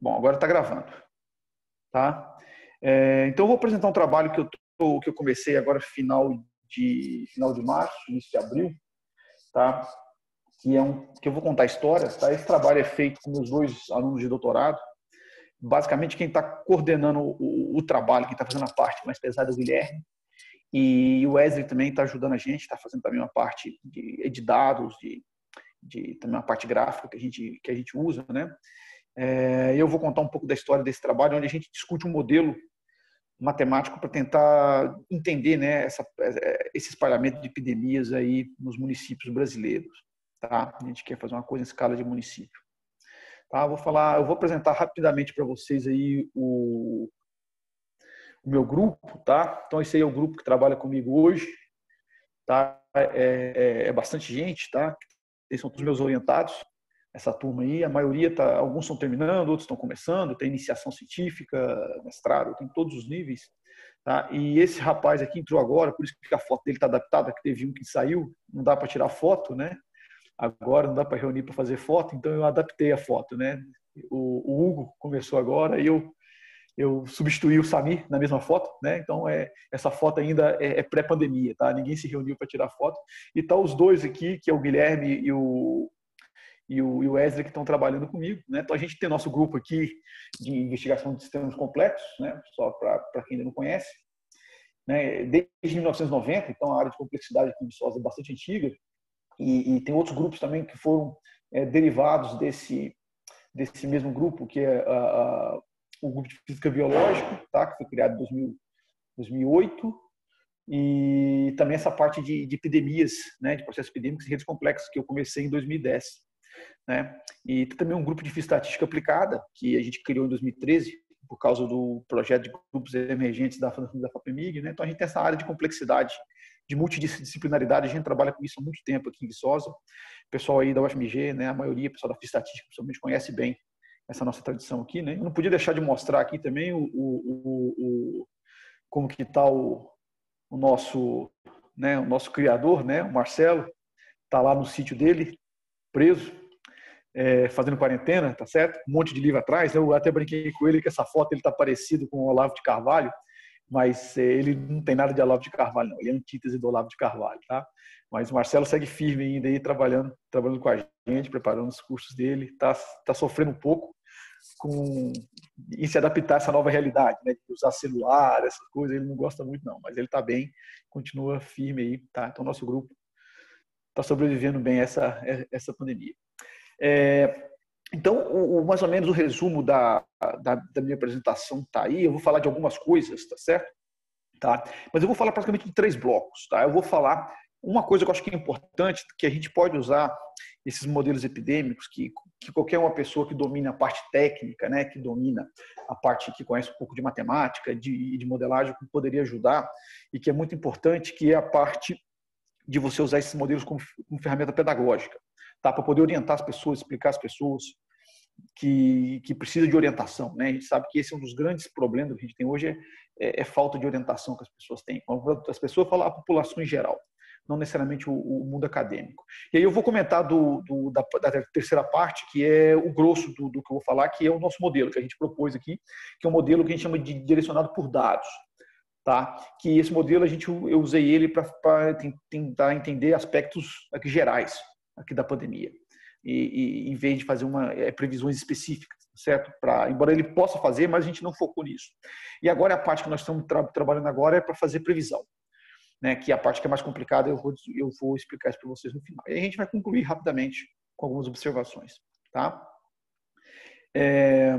Bom, agora está gravando. Tá? É, então, eu vou apresentar um trabalho que eu, tô, que eu comecei agora final de, final de março, início de abril, tá? que, é um, que eu vou contar histórias. Tá? Esse trabalho é feito com meus dois alunos de doutorado. Basicamente, quem está coordenando o, o, trabalho, quem está fazendo a parte mais pesada é o Guilherme. E o Wesley também está ajudando a gente, está fazendo também uma parte de, de dados, de, de, também uma parte gráfica que a gente, que a gente usa. Né? É, eu vou contar um pouco da história desse trabalho, onde a gente discute um modelo matemático para tentar entender né, essa, esse espalhamento de epidemias aí nos municípios brasileiros. Tá? A gente quer fazer uma coisa em escala de município. Tá? Vou falar, eu vou apresentar rapidamente para vocês aí o, o, meu grupo, tá? Então esse aí é o grupo que trabalha comigo hoje, tá? É, é, é bastante gente, tá? Eles são todos meus orientados essa turma aí. A maioria tá, alguns estão terminando, outros estão começando, tem iniciação científica, mestrado, tem todos os níveis. Tá? E esse rapaz aqui entrou agora, por isso que a foto dele está adaptada, que teve um que saiu, não dá para tirar foto, né? Agora não dá para reunir para fazer foto, então eu adaptei a foto, né? O, o Hugo começou agora eu eu substituí o Samir na mesma foto, né? Então é essa foto ainda é, é pré-pandemia, tá? Ninguém se reuniu para tirar foto e tá os dois aqui, que é o Guilherme e o e o, e o que estão trabalhando comigo. Né? Então a gente tem nosso grupo aqui de investigação de sistemas complexos, né? só para quem ainda não conhece. Né? Desde 1990, então a área de complexidade aqui é bastante antiga e, e tem outros grupos também que foram é, derivados desse, desse mesmo grupo, que é a, a, o grupo de física biológica, tá? que foi criado em 2000, 2008, e também essa parte de, de, epidemias, né, de processos epidêmicos e redes complexas, que eu comecei em 2010. Né? E tem também um grupo de estatística aplicada, que a gente criou em 2013, por causa do projeto de grupos emergentes da da FAPEMIG. Né? Então, a gente tem essa área de complexidade, de multidisciplinaridade, a gente trabalha com isso há muito tempo aqui em Viçosa. O pessoal aí da UFMG, né, a maioria, o pessoal da estatística, principalmente, conhece bem essa nossa tradição aqui. Né? Eu não podia deixar de mostrar aqui também o, o, o como que está o, o, nosso, né, o nosso criador, né, o Marcelo, está lá no sítio dele, preso, é, fazendo quarentena, tá certo? Um monte de livro atrás. Eu até brinquei com ele que essa foto ele tá parecido com o Olavo de Carvalho, mas é, ele não tem nada de Olavo de Carvalho, não. Ele é antítese do Olavo de Carvalho, tá? Mas o Marcelo segue firme ainda aí, trabalhando, trabalhando com a gente, preparando os cursos dele. Tá, tá sofrendo um pouco com em se adaptar a essa nova realidade, né? De usar celular, essas coisas, ele não gosta muito não, mas ele está bem, continua firme aí, tá? Então nosso grupo está sobrevivendo bem essa essa pandemia. É, então, o, o, mais ou menos o resumo da, da, da minha apresentação está aí. Eu vou falar de algumas coisas, tá certo? Tá? Mas eu vou falar praticamente de três blocos. Tá? Eu vou falar uma coisa que eu acho que é importante, que a gente pode usar esses modelos epidêmicos, que, que qualquer uma pessoa que domina a parte técnica, né, que domina a parte que conhece um pouco de matemática, de, de modelagem, poderia ajudar, e que é muito importante, que é a parte de você usar esses modelos como, como ferramenta pedagógica tá? para poder orientar as pessoas, explicar às pessoas que, que precisa de orientação. Né? A gente sabe que esse é um dos grandes problemas que a gente tem hoje, é, é, é falta de orientação que as pessoas têm. As pessoas falam a população em geral, não necessariamente o, o mundo acadêmico. E aí eu vou comentar do, do da, da, terceira parte, que é o grosso do, do que eu vou falar, que é o nosso modelo que a gente propôs aqui, que é um modelo que a gente chama de direcionado por dados. Tá? Que esse modelo a gente eu usei ele para tentar entender aspectos aqui gerais aqui da pandemia. E, e em vez de fazer uma é, previsões específicas, certo? Para embora ele possa fazer, mas a gente não focou nisso. E agora a parte que nós estamos tra trabalhando agora é para fazer previsão, né? Que é a parte que é mais complicada. Eu vou eu vou explicar isso para vocês no final. E a gente vai concluir rapidamente com algumas observações, tá? É,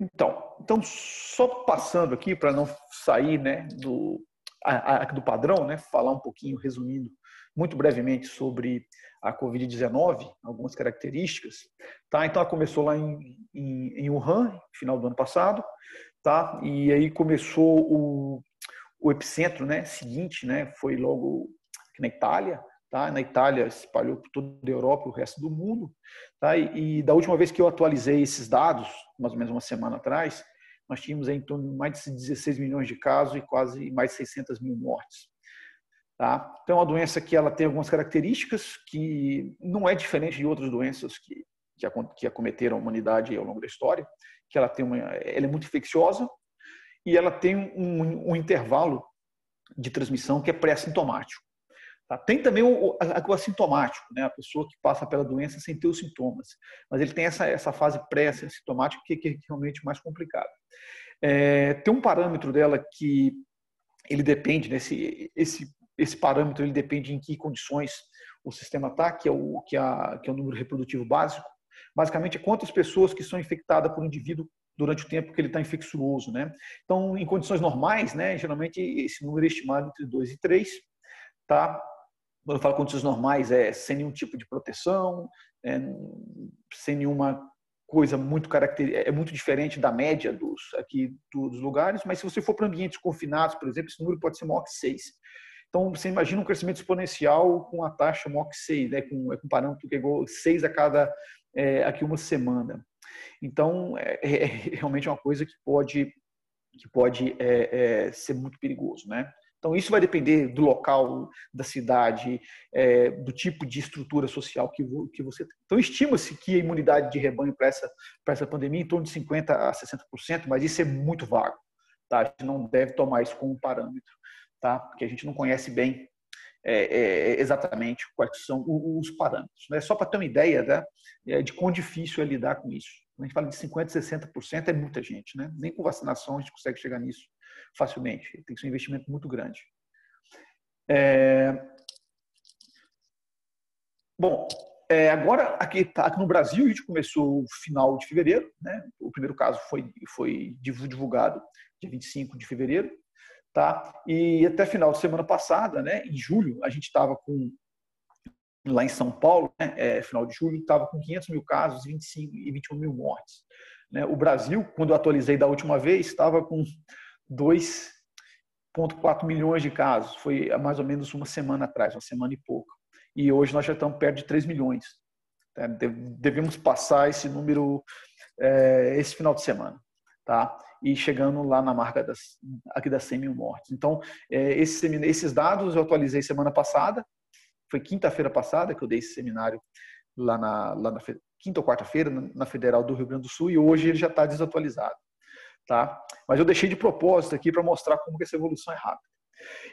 então, então só passando aqui para não sair, né? Do a, a, do padrão, né? Falar um pouquinho, resumindo muito brevemente sobre a Covid-19, algumas características. Tá? Então, ela começou lá em, em, em Wuhan, final do ano passado, tá? e aí começou o, o epicentro né, seguinte, né, foi logo na Itália, tá? na Itália espalhou por toda a Europa e o resto do mundo. Tá? E, e, da última vez que eu atualizei esses dados, mais ou menos uma semana atrás, nós tínhamos em torno de mais de 16 milhões de casos e quase mais de 600 mil mortes. Tá? Então, é uma doença que ela tem algumas características que não é diferente de outras doenças que que, que acometeram a humanidade ao longo da história, que ela tem uma, ela é muito infecciosa e ela tem um, um intervalo de transmissão que é pré-sintomático. Tá? Tem também o, o, assintomático, né? a pessoa que passa pela doença sem ter os sintomas, mas ele tem essa, essa fase pré-sintomática que, que é realmente mais complicada. É, tem um parâmetro dela que ele depende, né? esse, esse, esse parâmetro ele depende em que condições o sistema está, que, é o, que, é, que é o número reprodutivo básico. Basicamente, é quantas pessoas que são infectadas por um indivíduo durante o tempo que ele está infeccioso. Né? Então, em condições normais, né, geralmente esse número é estimado entre 2 e 3. Tá? Quando eu falo condições normais, é sem nenhum tipo de proteção, é, sem nenhuma coisa muito característica, é muito diferente da média dos aqui dos lugares, mas se você for para ambientes confinados, por exemplo, esse número pode ser maior que 6. Então, você imagina um crescimento exponencial com a taxa maior que 6, né, com, é com um parâmetro que é igual 6 a cada é, aqui uma semana. Então, é, é, realmente uma coisa que pode, que pode é, é, ser muito perigoso, né? Então, isso vai depender do local, da cidade, é, do tipo de estrutura social que, que você tem. Então, estima-se que a imunidade de rebanho para essa, essa pandemia é em torno de 50% a 60%, mas isso é muito vago. Tá? A gente não deve tomar isso como parâmetro, tá? porque a gente não conhece bem é, é, exatamente quais são os parâmetros. Né? Só para ter uma ideia né, de quão difícil é lidar com isso. Quando a gente fala de 50%, 60% é muita gente. Né? Nem com vacinação a gente consegue chegar nisso facilmente. Tem que ser um investimento muito grande. É... Bom, é, agora aqui, tá, aqui no Brasil a gente começou no final de fevereiro. Né? O primeiro caso foi, foi divulgado dia 25 de fevereiro. Tá? E até final de semana passada, né, em julho, a gente estava com lá em São Paulo, né, é, final de julho, estava com 500 mil casos 25, e 21 mil mortes. Né? O Brasil, quando eu atualizei da última vez, estava com 2,4 milhões de casos. Foi há mais ou menos uma semana atrás, uma semana e pouco. E hoje nós já estamos perto de 3 milhões. Né? Devemos passar esse número é, esse final de semana. Tá? e chegando lá na marca das, aqui das 100 mil mortes. Então, é, esses, esses dados eu atualizei semana passada, foi quinta-feira passada que eu dei esse seminário lá na, lá na quinta ou quarta-feira na Federal do Rio Grande do Sul e hoje ele já está desatualizado, tá? Mas eu deixei de propósito aqui para mostrar como que essa evolução é rápida.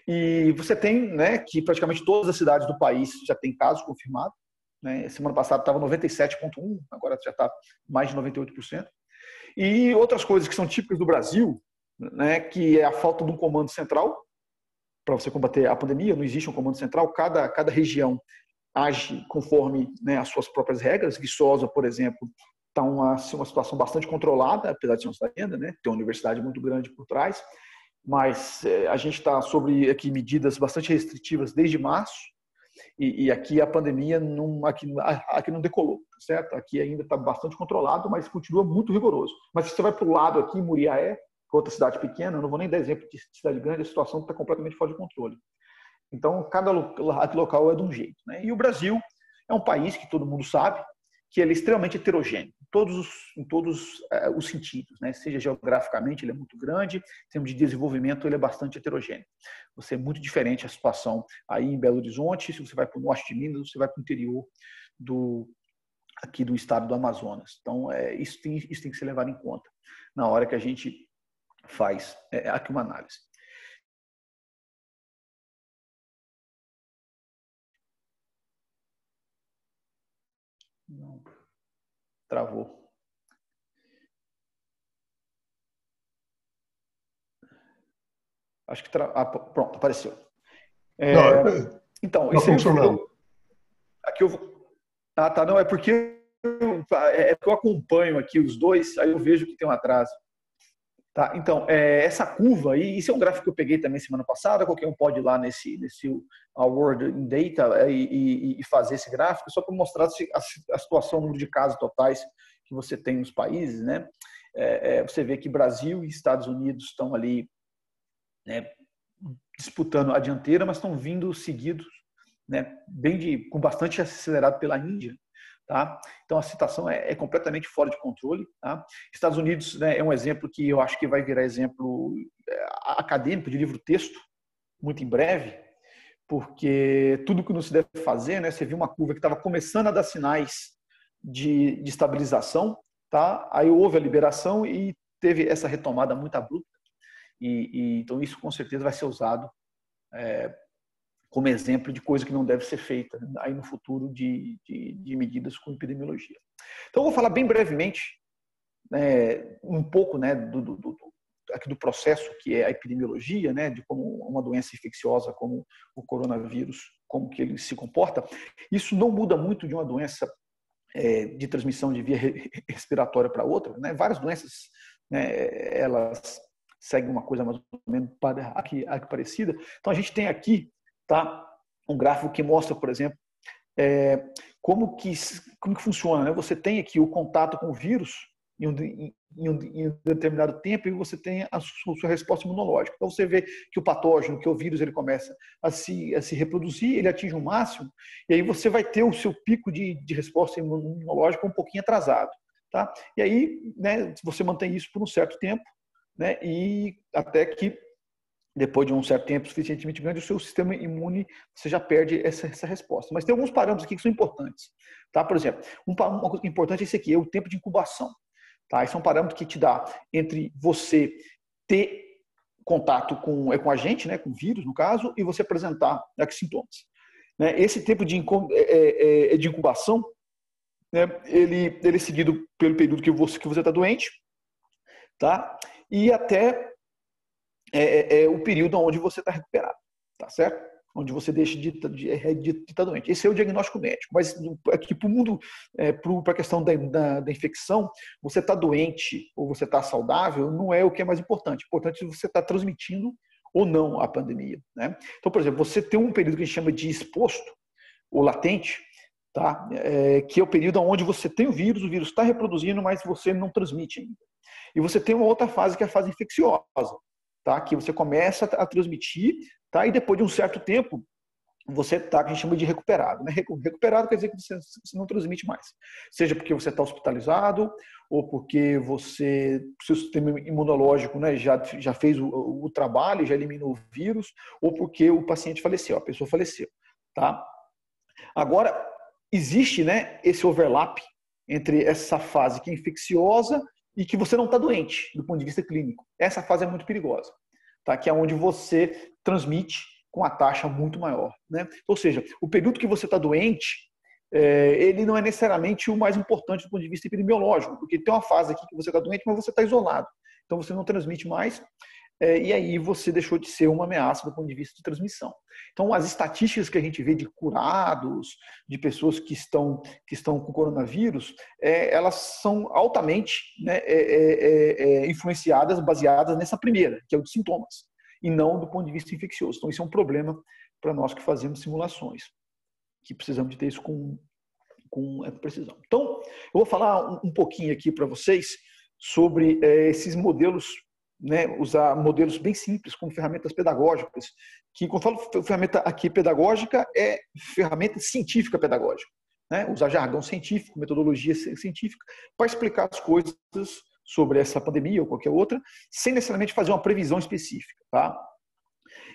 E você tem, né, que praticamente todas as cidades do país já tem casos confirmados. Né? Semana passada estava 97,1, agora já está mais de 98%. E outras coisas que são típicas do Brasil, né, que é a falta de um comando central para você combater a pandemia. Não existe um comando central. Cada, cada região age conforme né, as suas próprias regras. Viçosa, por exemplo, está uma, assim, uma situação bastante controlada, apesar de ser uma cidade né? Tem uma universidade muito grande por trás, mas é, a gente está sobre aqui medidas bastante restritivas desde março e, e aqui a pandemia não, aqui, aqui não decolou, tá certo? Aqui ainda está bastante controlado, mas continua muito rigoroso. Mas se você vai para o lado aqui, Muriaé, outra cidade pequena, eu não vou nem dar exemplo de cidade grande, a situação está completamente fora de controle. Então, cada local é de um jeito. Né? E o Brasil é um país que todo mundo sabe que ele é extremamente heterogêneo, todos os, em todos, é, os sentidos. Né? Seja geograficamente, ele é muito grande, em termos de desenvolvimento, ele é bastante heterogêneo. Você é muito diferente a situação aí em Belo Horizonte, se você vai para o norte de Minas, você vai para o interior do, aqui do estado do Amazonas. Então, é, isso, tem, isso tem que ser levado em conta na hora que a gente faz é, aqui uma análise. Travou. Acho que tra... ah, pronto, apareceu. É... Não, então, tá funcionando. Aqui eu vou... Ah, tá. Não, é porque eu, é, é eu acompanho aqui os dois, aí eu vejo que tem um atraso. Tá, então, é, essa curva, e isso é um gráfico que eu peguei também semana passada, qualquer um pode ir lá nesse, nesse World in Data é, e, e, e fazer esse gráfico, só para mostrar a, a situação, o número de casos totais que você tem nos países, né? É, é, você vê que Brasil e Estados Unidos estão ali né, disputando a dianteira, mas estão vindo seguidos, né, bem de, com bastante acelerado pela Índia, Tá? Então a situação é, é, completamente fora de controle. Tá? Estados Unidos né, é um exemplo que eu acho que vai virar exemplo é, acadêmico de livro-texto muito em breve, porque tudo que não se deve fazer, né, você viu uma curva que estava começando a dar sinais de, de estabilização, tá? Aí houve a liberação e teve essa retomada muito abrupta. E, e então isso com certeza vai ser usado é, como exemplo de coisa que não deve ser feita aí no futuro de, de, de medidas com epidemiologia. Então, eu vou falar bem brevemente é, um pouco né, do, do, do, aqui do processo que é a epidemiologia, né, de como uma doença infecciosa como o coronavírus, como que ele se comporta. Isso não muda muito de uma doença é, de transmissão de via respiratória para outra. Né? Várias doenças, né, elas seguem uma coisa mais ou menos aqui, aqui parecida. Então, a gente tem aqui tá? Um gráfico que mostra, por exemplo, é, como, que, como que funciona. Né? Você tem aqui o contato com o vírus em um, em um, em um determinado tempo e você tem a sua, resposta imunológica. Então você vê que o patógeno, que o vírus, ele começa a se, a se reproduzir, ele atinge o um máximo e aí você vai ter o seu pico de, de resposta imunológica um pouquinho atrasado. Tá? E aí, né, você mantém isso por um certo tempo, né, e até que depois de um certo tempo suficientemente grande, o seu sistema imune você já perde essa, essa resposta. Mas tem alguns parâmetros aqui que são importantes. Tá? Por exemplo, um, uma coisa importante é esse aqui, é o tempo de incubação. Tá? Esse é um parâmetro que te dá entre você ter contato com, é com a gente, né, com vírus no caso, e você apresentar aqui, sintomas. Né? Esse tempo de, é, é, é, de incubação, né, ele, ele é seguido pelo período que você está que você tá doente, tá? e até é, é, é o período onde você está recuperado, tá certo? Onde você deixa de estar de, de, de tá doente. Esse é o diagnóstico médico. Mas aqui para o mundo, é, para a questão da, da, da, infecção, você está doente ou você está saudável não é o que é mais importante. O importante é você estar tá transmitindo ou não a pandemia. Né? Então, por exemplo, você tem um período que a gente chama de exposto ou latente, tá? É, que é o período onde você tem o vírus, o vírus está reproduzindo, mas você não transmite ainda. E você tem uma outra fase que é a fase infecciosa, tá? Que você começa a transmitir, tá? E depois de um certo tempo, você está, que a gente chama de recuperado. Né? Recuperado quer dizer que você, você não transmite mais. Seja porque você está hospitalizado, ou porque você, seu sistema imunológico né, já, já fez o, o trabalho, já eliminou o vírus, ou porque o paciente faleceu, a pessoa faleceu. Tá? Agora, existe né, esse overlap entre essa fase que é infecciosa e que você não está doente do ponto de vista clínico. Essa fase é muito perigosa, tá? que é onde você transmite com a taxa muito maior. Né? Ou seja, o período que você está doente, é, ele não é necessariamente o mais importante do ponto de vista epidemiológico, porque tem uma fase aqui que você está doente, mas você está isolado. Então você não transmite mais e aí você deixou de ser uma ameaça do ponto de vista de transmissão. Então, as estatísticas que a gente vê de curados, de pessoas que estão, que estão com coronavírus, é, elas são altamente né, é, é, é, é influenciadas, baseadas nessa primeira, que é o de sintomas, e não do ponto de vista infeccioso. Então, isso é um problema para nós que fazemos simulações, que precisamos de ter isso com, com precisão. Então, eu vou falar um, um pouquinho aqui para vocês sobre esses modelos né, usar modelos bem simples como ferramentas pedagógicas, que quando falo ferramenta aqui pedagógica, é ferramenta científica pedagógica. Né? Usar jargão científico, metodologia científica, para explicar as coisas sobre essa pandemia ou qualquer outra, sem necessariamente fazer uma previsão específica. Tá?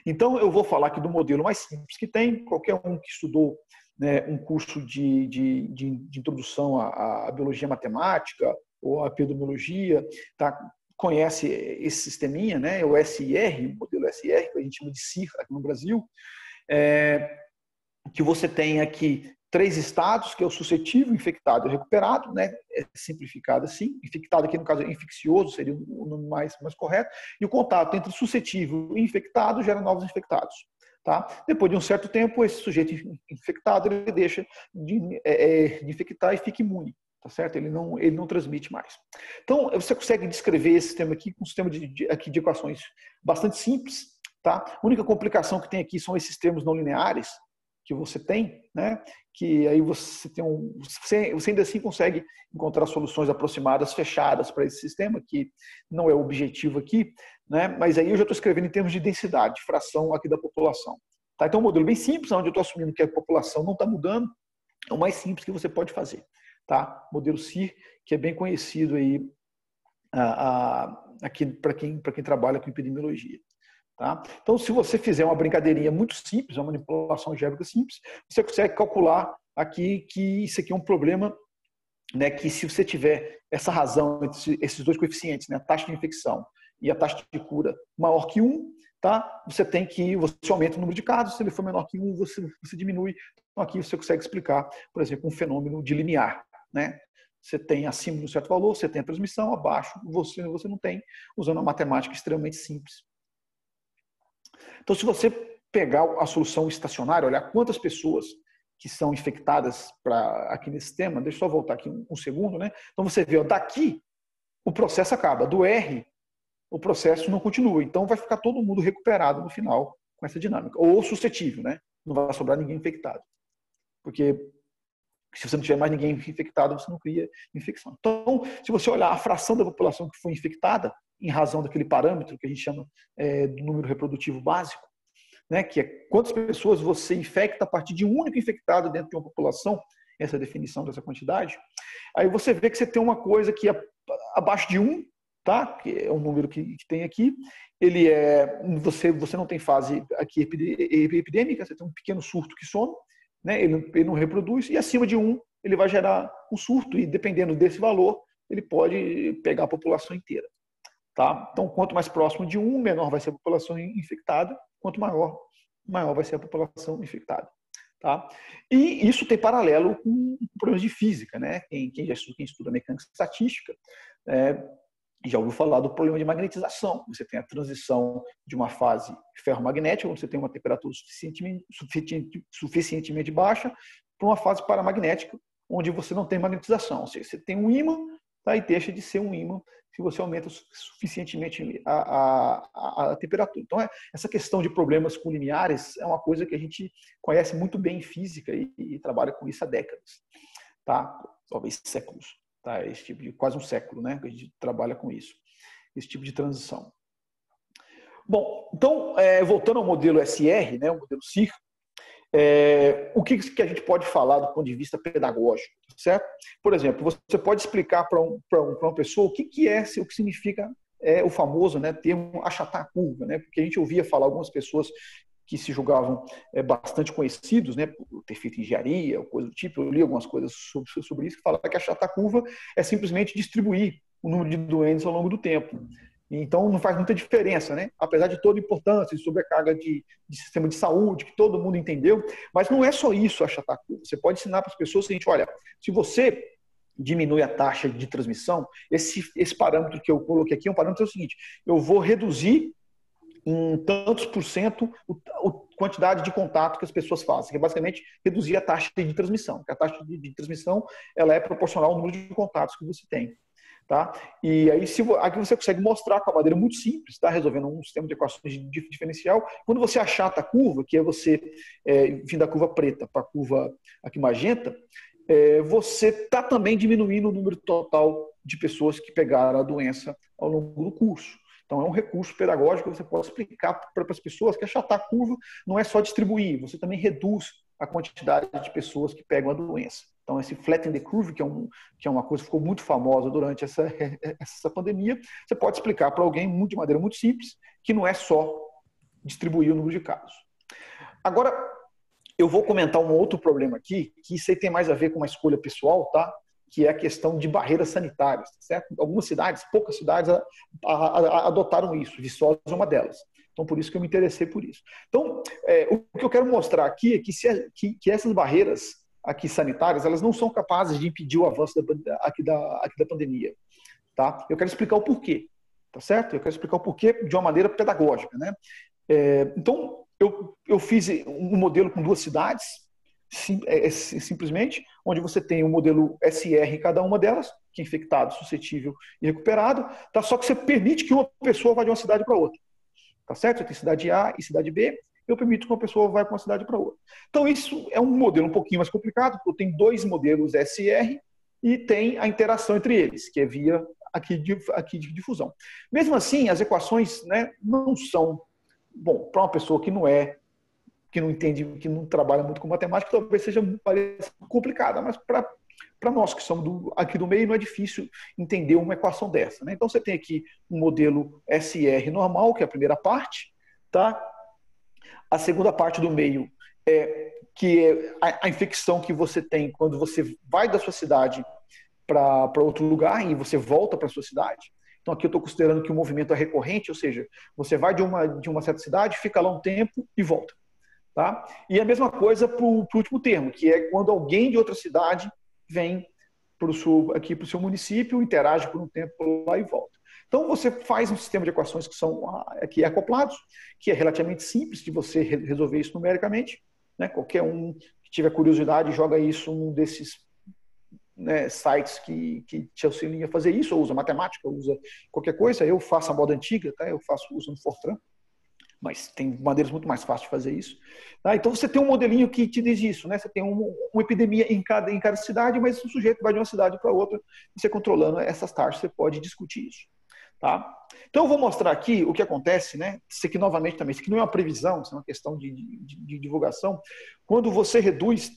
Então, eu vou falar aqui do modelo mais simples que tem, qualquer um que estudou né, um curso de, de, de, de introdução à, à, biologia matemática ou à epidemiologia, tá? Conhece esse sisteminha, né, o SIR, o modelo SIR, que a gente chama de CIR aqui no Brasil, é, que você tem aqui três estados, que é o suscetível, infectado e recuperado, né, é simplificado assim, infectado aqui no caso é infeccioso, seria o nome mais, mais correto, e o contato entre suscetível e infectado gera novos infectados. Tá? Depois de um certo tempo, esse sujeito infectado ele deixa de, é, é de infectar e fica imune tá certo? Ele não, ele não transmite mais. Então, você consegue descrever esse sistema aqui com um sistema de, de, aqui de equações bastante simples, tá? A única complicação que tem aqui são esses termos não lineares que você tem, né? Que aí você tem um, você, você ainda assim consegue encontrar soluções aproximadas, fechadas para esse sistema, que não é o objetivo aqui, né? Mas aí eu já estou escrevendo em termos de densidade, fração aqui da população. Tá? Então, é um modelo bem simples, onde eu estou assumindo que a população não está mudando, é o mais simples que você pode fazer tá? Modelo CIR, que é bem conhecido aí a, a, aqui para quem, quem trabalha com epidemiologia. Tá? Então, se você fizer uma brincadeirinha muito simples, uma manipulação algébrica simples, você consegue calcular aqui que isso aqui é um problema né, que se você tiver essa razão entre esses dois coeficientes, né, a taxa de infecção e a taxa de cura maior que 1, tá? Você tem que você aumenta o número de casos, se ele for menor que 1, você, você diminui. Então aqui você consegue explicar, por exemplo, um fenômeno de linear, né? Você tem acima de um certo valor, você tem a transmissão, abaixo você você não tem, usando uma matemática extremamente simples. Então se você pegar a solução estacionária, olhar quantas pessoas que são infectadas para aqui nesse tema, deixa eu só voltar aqui um, um segundo, né? Então você vê, ó, daqui o processo acaba, do R o processo não continua. Então vai ficar todo mundo recuperado no final com essa dinâmica. Ou suscetível, né? Não vai sobrar ninguém infectado. Porque se você não tiver mais ninguém infectado, você não cria infecção. Então, se você olhar a fração da população que foi infectada, em razão daquele parâmetro que a gente chama é, do número reprodutivo básico, né, que é quantas pessoas você infecta a partir de um único infectado dentro de uma população, essa é definição dessa quantidade, aí você vê que você tem uma coisa que é abaixo de um, tá? que é o número que, que, tem aqui, ele é, você, você não tem fase aqui epidêmica, você tem um pequeno surto que some, né? ele, ele não reproduz, e acima de um ele vai gerar um surto, e dependendo desse valor, ele pode pegar a população inteira. Tá? Então, quanto mais próximo de um, menor vai ser a população infectada, quanto maior, maior vai ser a população infectada. Tá? E isso tem paralelo com problemas de física. Né? Quem, quem estuda, quem estuda mecânica estatística é, já ouviu falar do problema de magnetização. Você tem a transição de uma fase ferromagnética, onde você tem uma temperatura suficientemente, suficientemente, suficientemente baixa, para uma fase paramagnética, onde você não tem magnetização. Ou seja, você tem um ímã tá, e deixa de ser um ímã se você aumenta suficientemente a, a, a, temperatura. Então, é, essa questão de problemas com limiares é uma coisa que a gente conhece muito bem em física e, e trabalha com isso há décadas, tá? talvez séculos. Tá? Esse tipo de quase um século, né? Que a gente trabalha com isso, esse tipo de transição. Bom, então é, voltando ao modelo SR, né? O modelo CIR, é, o que, que a gente pode falar do ponto de vista pedagógico, certo? Por exemplo, você pode explicar para um, um, uma pessoa o que, que é, o que significa é, o famoso né, termo achatar a curva, né? Porque a gente ouvia falar algumas pessoas que se julgavam é, bastante conhecidos, né, por ter feito engenharia, coisa do tipo. Eu li algumas coisas sobre, sobre isso que falam que a curva é simplesmente distribuir o número de doentes ao longo do tempo. Então não faz muita diferença, né? Apesar de toda a importância e sobrecarga de, de, sistema de saúde, que todo mundo entendeu, mas não é só isso achatar curva. Você pode ensinar para as pessoas o seguinte: olha, se você diminui a taxa de transmissão, esse, esse parâmetro que eu coloquei aqui é um parâmetro é o seguinte: eu vou reduzir em tantos por cento a quantidade de contato que as pessoas fazem, que é basicamente reduzir a taxa de transmissão. A taxa de, de transmissão ela é proporcional ao número de contatos que você tem. Tá? E aí se, aqui você consegue mostrar com uma maneira muito simples, está resolvendo um sistema de equações de diferencial. Quando você achata a curva, que é você é, vindo da curva preta para a curva aqui magenta, é, você está também diminuindo o número total de pessoas que pegaram a doença ao longo do curso. Então, é um recurso pedagógico que você pode explicar para as pessoas que achatar a curva não é só distribuir, você também reduz a quantidade de pessoas que pegam a doença. Então, esse flatten the curve, que é, um, que é uma coisa que ficou muito famosa durante essa, essa pandemia, você pode explicar para alguém de maneira muito simples que não é só distribuir o número de casos. Agora, eu vou comentar um outro problema aqui, que isso aí tem mais a ver com uma escolha pessoal, tá? Que é a questão de barreiras sanitárias, certo? Algumas cidades, poucas cidades, a, a, a, adotaram isso. Viçosa é uma delas. Então, por isso que eu me interessei por isso. Então, é, o que eu quero mostrar aqui é que, se, que, que, essas barreiras aqui sanitárias, elas não são capazes de impedir o avanço da, aqui, da, aqui da pandemia. Tá? Eu quero explicar o porquê, tá certo? Eu quero explicar o porquê de uma maneira pedagógica, né? É, então, eu, eu fiz um modelo com duas cidades, sim, é, é, simplesmente, onde você tem o um modelo SR em cada uma delas, que é infectado, suscetível e recuperado, tá? só que você permite que uma pessoa vá de uma cidade para outra. Tá certo? Você tem cidade A e cidade B, eu permito que uma pessoa vá de uma cidade para outra. Então, isso é um modelo um pouquinho mais complicado, porque tem dois modelos SR e tem a interação entre eles, que é via aqui de, aqui de difusão. Mesmo assim, as equações né, não são. Bom, para uma pessoa que não é que não entende, que não trabalha muito com matemática, talvez seja complicada, mas para para nós que somos do, aqui do meio, não é difícil entender uma equação dessa. Né? Então, você tem aqui um modelo SR normal, que é a primeira parte. Tá? A segunda parte do meio é que é a, a infecção que você tem quando você vai da sua cidade para outro lugar e você volta para sua cidade. Então aqui eu estou considerando que o movimento é recorrente, ou seja, você vai de uma, de uma certa cidade, fica lá um tempo e volta. Tá? E a mesma coisa para o último termo, que é quando alguém de outra cidade vem pro seu, aqui para o seu município, interage por um tempo lá e volta. Então você faz um sistema de equações que são aqui acoplados, que é relativamente simples de você resolver isso numericamente. Né? Qualquer um que tiver curiosidade joga isso num desses né, sites que, que te auxiliam a fazer isso, ou usa matemática, ou usa qualquer coisa. Eu faço a moda antiga, tá? eu faço usando Fortran, mas tem maneiras muito mais fáceis de fazer isso. Tá? Então você tem um modelinho que te diz isso, né? Você tem um, uma epidemia em cada, em cada cidade, mas o sujeito vai de uma cidade para outra, você controlando essas taxas, você pode discutir isso. Tá? Então eu vou mostrar aqui o que acontece, né? Isso aqui novamente também, isso aqui não é uma previsão, isso é uma questão de, de, de divulgação. Quando você reduz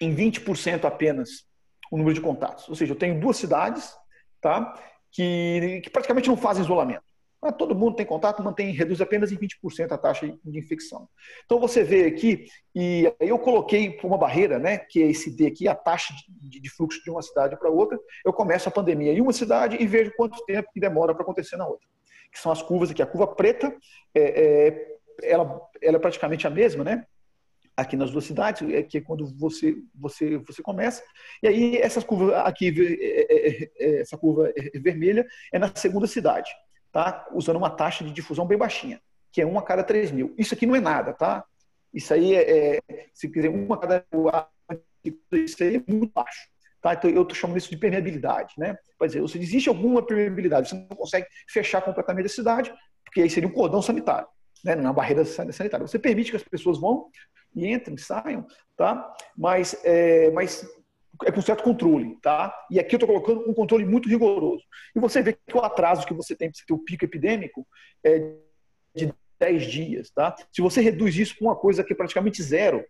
em 20% apenas o número de contatos. Ou seja, eu tenho duas cidades tá, que, que praticamente não fazem isolamento. Ah, todo mundo tem contato, mantém, reduz apenas em 20% a taxa de infecção. Então você vê aqui, e eu coloquei uma barreira, né, que é esse D aqui, a taxa de, fluxo de uma cidade para outra. Eu começo a pandemia em uma cidade e vejo quanto tempo que demora para acontecer na outra. Que são as curvas aqui. A curva preta, é, é, ela, ela é praticamente a mesma, né? aqui nas duas cidades, é que é quando você você você começa. E aí essa curva aqui, é, é, é, essa curva vermelha é na segunda cidade, tá? Usando uma taxa de difusão bem baixinha, que é uma a cada 3 mil. Isso aqui não é nada, tá? Isso aí é, é se quiser, uma a cada isso aí é muito baixo. Tá? Então, eu estou chamando isso de permeabilidade. Né? Quer dizer, se existe alguma permeabilidade, você não consegue fechar completamente a cidade, porque aí seria um cordão sanitário, né? uma barreira sanitária. Você permite que as pessoas vão, e entrem, saiam, tá? Mas, é, mas é com certo controle, tá? E aqui eu estou colocando um controle muito rigoroso. E você vê que o atraso que você tem para ter o pico epidêmico é de 10 dias, tá? Se você reduz isso para uma coisa que é praticamente zero,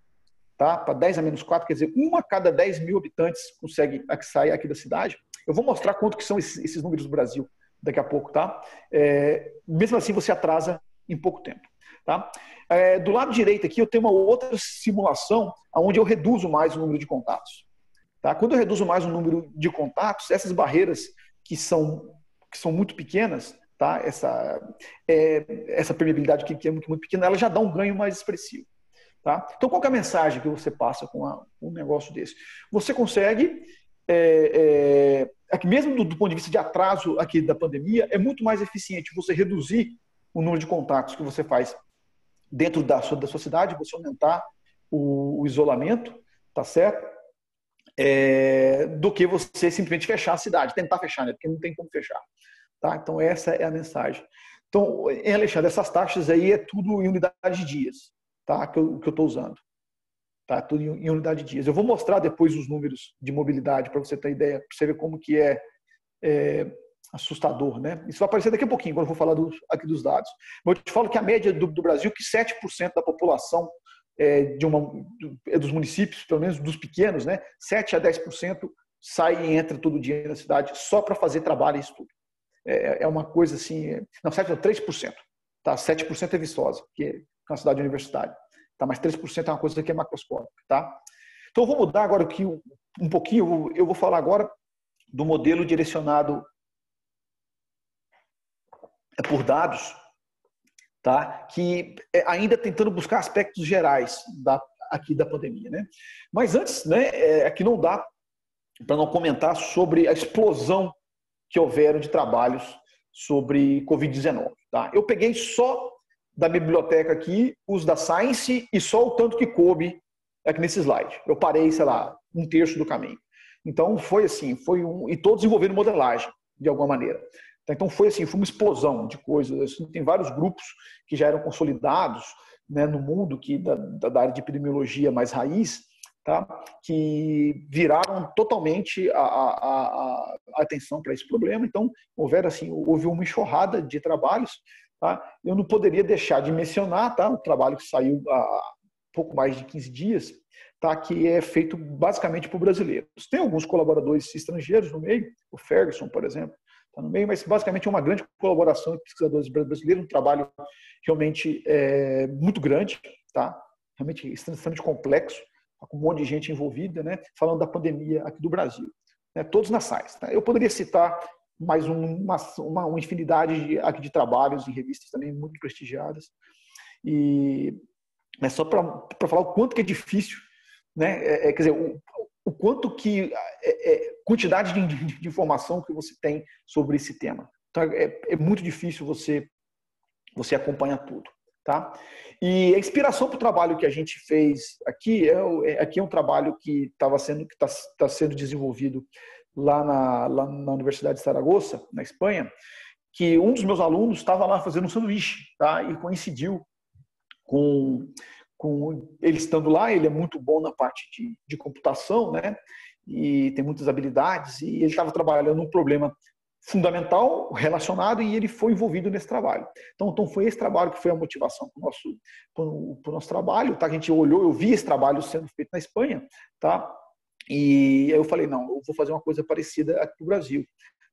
tá? Para 10 a menos 4, quer dizer, uma a cada 10 mil habitantes consegue sair aqui da cidade. Eu vou mostrar quanto que são esses, esses números do Brasil daqui a pouco, tá? É, mesmo assim, você atrasa em pouco tempo. Tá? É, do lado direito aqui eu tenho uma outra simulação onde eu reduzo mais o número de contatos. Tá? Quando eu reduzo mais o número de contatos, essas barreiras que são, que são muito pequenas, tá? essa, é, essa permeabilidade que, é muito, muito pequena, ela já dá um ganho mais expressivo. Tá? Então, qual é a mensagem que você passa com a, um negócio desse? Você consegue, é, é, aqui mesmo do, do, ponto de vista de atraso aqui da pandemia, é muito mais eficiente você reduzir o número de contatos que você faz dentro da sua, da sua cidade, você aumentar o, o isolamento, tá certo? É, do que você simplesmente fechar a cidade, tentar fechar, né? Porque não tem como fechar. Tá? Então, essa é a mensagem. Então, em Alexandre, essas taxas aí é tudo em unidade de dias, tá? Que eu estou usando. Tá? Tudo em, unidade de dias. Eu vou mostrar depois os números de mobilidade para você ter ideia, para você ver como que é, é assustador, né? Isso vai aparecer daqui a pouquinho, quando eu vou falar dos, aqui dos dados. Mas eu te falo que a média do, do Brasil, que 7% da população é, de uma, é dos municípios, pelo menos dos pequenos, né? 7 a 10% sai e entra todo dia na cidade só para fazer trabalho e estudo. É, é uma coisa assim, não, 7 não, 3%. Tá? 7% é Viçosa, que é uma cidade universitária. Tá? Mas 3% é uma coisa que é macroscópica, tá? Então eu vou mudar agora aqui um pouquinho, eu vou falar agora do modelo direcionado é por dados, tá? que é ainda tentando buscar aspectos gerais da, aqui da pandemia. Né? Mas antes, né, é, aqui não dá para não comentar sobre a explosão que houveram de trabalhos sobre Covid-19. Tá? Eu peguei só da biblioteca aqui os da Science e só o tanto que coube aqui nesse slide. Eu parei, sei lá, um terço do caminho. Então foi assim, foi um e todos envolvendo modelagem de alguma maneira. Então foi assim, foi uma explosão de coisas. Tem vários grupos que já eram consolidados né, no mundo que da, da, área de epidemiologia mais raiz, tá, que viraram totalmente a, a, a, atenção para esse problema. Então houve assim, houve uma enxurrada de trabalhos. Tá? Eu não poderia deixar de mencionar tá, o trabalho que saiu há pouco mais de 15 dias, tá, que é feito basicamente por brasileiros. Tem alguns colaboradores estrangeiros no meio, o Ferguson, por exemplo, está no meio, mas basicamente é uma grande colaboração de pesquisadores brasileiros, um trabalho realmente é, muito grande, tá? realmente extremamente complexo, tá com um monte de gente envolvida, né? falando da pandemia aqui do Brasil. né, todos nasais. Tá? Eu poderia citar mais uma, uma, uma infinidade de, aqui de trabalhos em revistas também muito prestigiadas. E é só para falar o quanto que é difícil, né? É, é, quer dizer, o quanto que é, é, quantidade de, de, informação que você tem sobre esse tema. Então é, é muito difícil você você acompanhar tudo, tá? E a inspiração para o trabalho que a gente fez aqui é, é aqui é um trabalho que estava sendo que está tá sendo desenvolvido lá na, lá na Universidade de Saragossa, na Espanha, que um dos meus alunos estava lá fazendo um sanduíche, tá? E coincidiu com, com ele estando lá, ele é muito bom na parte de, de computação, né? E tem muitas habilidades, e ele estava trabalhando um problema fundamental relacionado e ele foi envolvido nesse trabalho. Então, então foi esse trabalho que foi a motivação para o nosso, nosso trabalho. Tá? A gente olhou, eu vi esse trabalho sendo feito na Espanha, tá? E eu falei, não, eu vou fazer uma coisa parecida aqui no Brasil.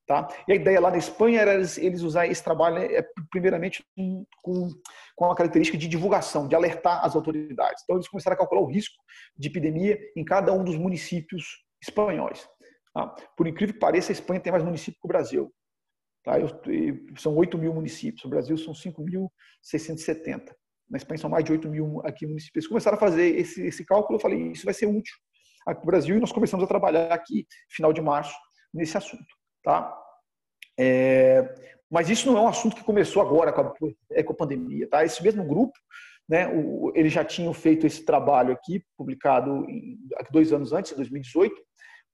Tá? E a ideia lá na Espanha era eles, eles usar esse trabalho, é, primeiramente, com, com a característica de divulgação, de alertar as autoridades. Então, eles começaram a calcular o risco de epidemia em cada um dos municípios espanhóis. Tá? Por incrível que pareça, a Espanha tem mais municípios que o Brasil. Tá? Eu, são 8 mil municípios, no Brasil são 5.670. Na Espanha são mais de 8 mil aqui municípios. Eles começaram a fazer esse, esse cálculo, eu falei, isso vai ser útil aqui no Brasil, e nós começamos a trabalhar aqui, final de março, nesse assunto. Tá? É, mas isso não é um assunto que começou agora com a, é, com a pandemia. Tá? Esse mesmo grupo, né, o, eles já tinham feito esse trabalho aqui, publicado em, dois anos antes, em 2018,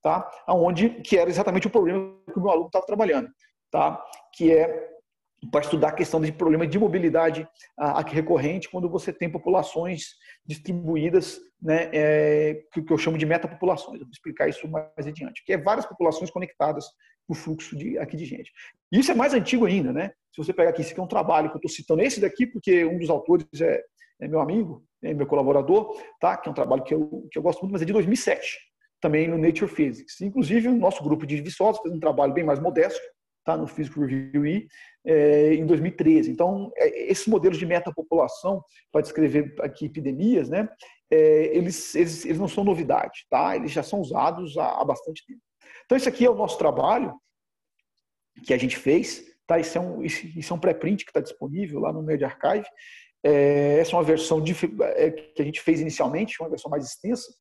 tá? Onde, que era exatamente o problema que o meu aluno estava trabalhando, tá? que é para estudar a questão de problema de mobilidade aqui recorrente quando você tem populações distribuídas, né, é, que, eu chamo de metapopulações. Vou explicar isso mais adiante, que é várias populações conectadas por fluxo de, aqui de gente. E isso é mais antigo ainda, né? Se você pegar aqui, esse aqui é um trabalho que eu estou citando esse daqui, porque um dos autores é, é meu amigo, é meu colaborador, tá? Que é um trabalho que eu, que eu gosto muito, mas é de 2007, também no Nature Physics. Inclusive, o nosso grupo de viçosos fez um trabalho bem mais modesto, tá? No Physical Review E, é, em 2013. Então, esses modelos de metapopulação, para descrever aqui epidemias, né, é, eles, eles, eles, não são novidade, tá? eles já são usados há, há, bastante tempo. Então, esse aqui é o nosso trabalho que a gente fez. Tá? Isso é um, isso é um pré-print que está disponível lá no Media Archive. É, essa é uma versão de, é, que a gente fez inicialmente, uma versão mais extensa.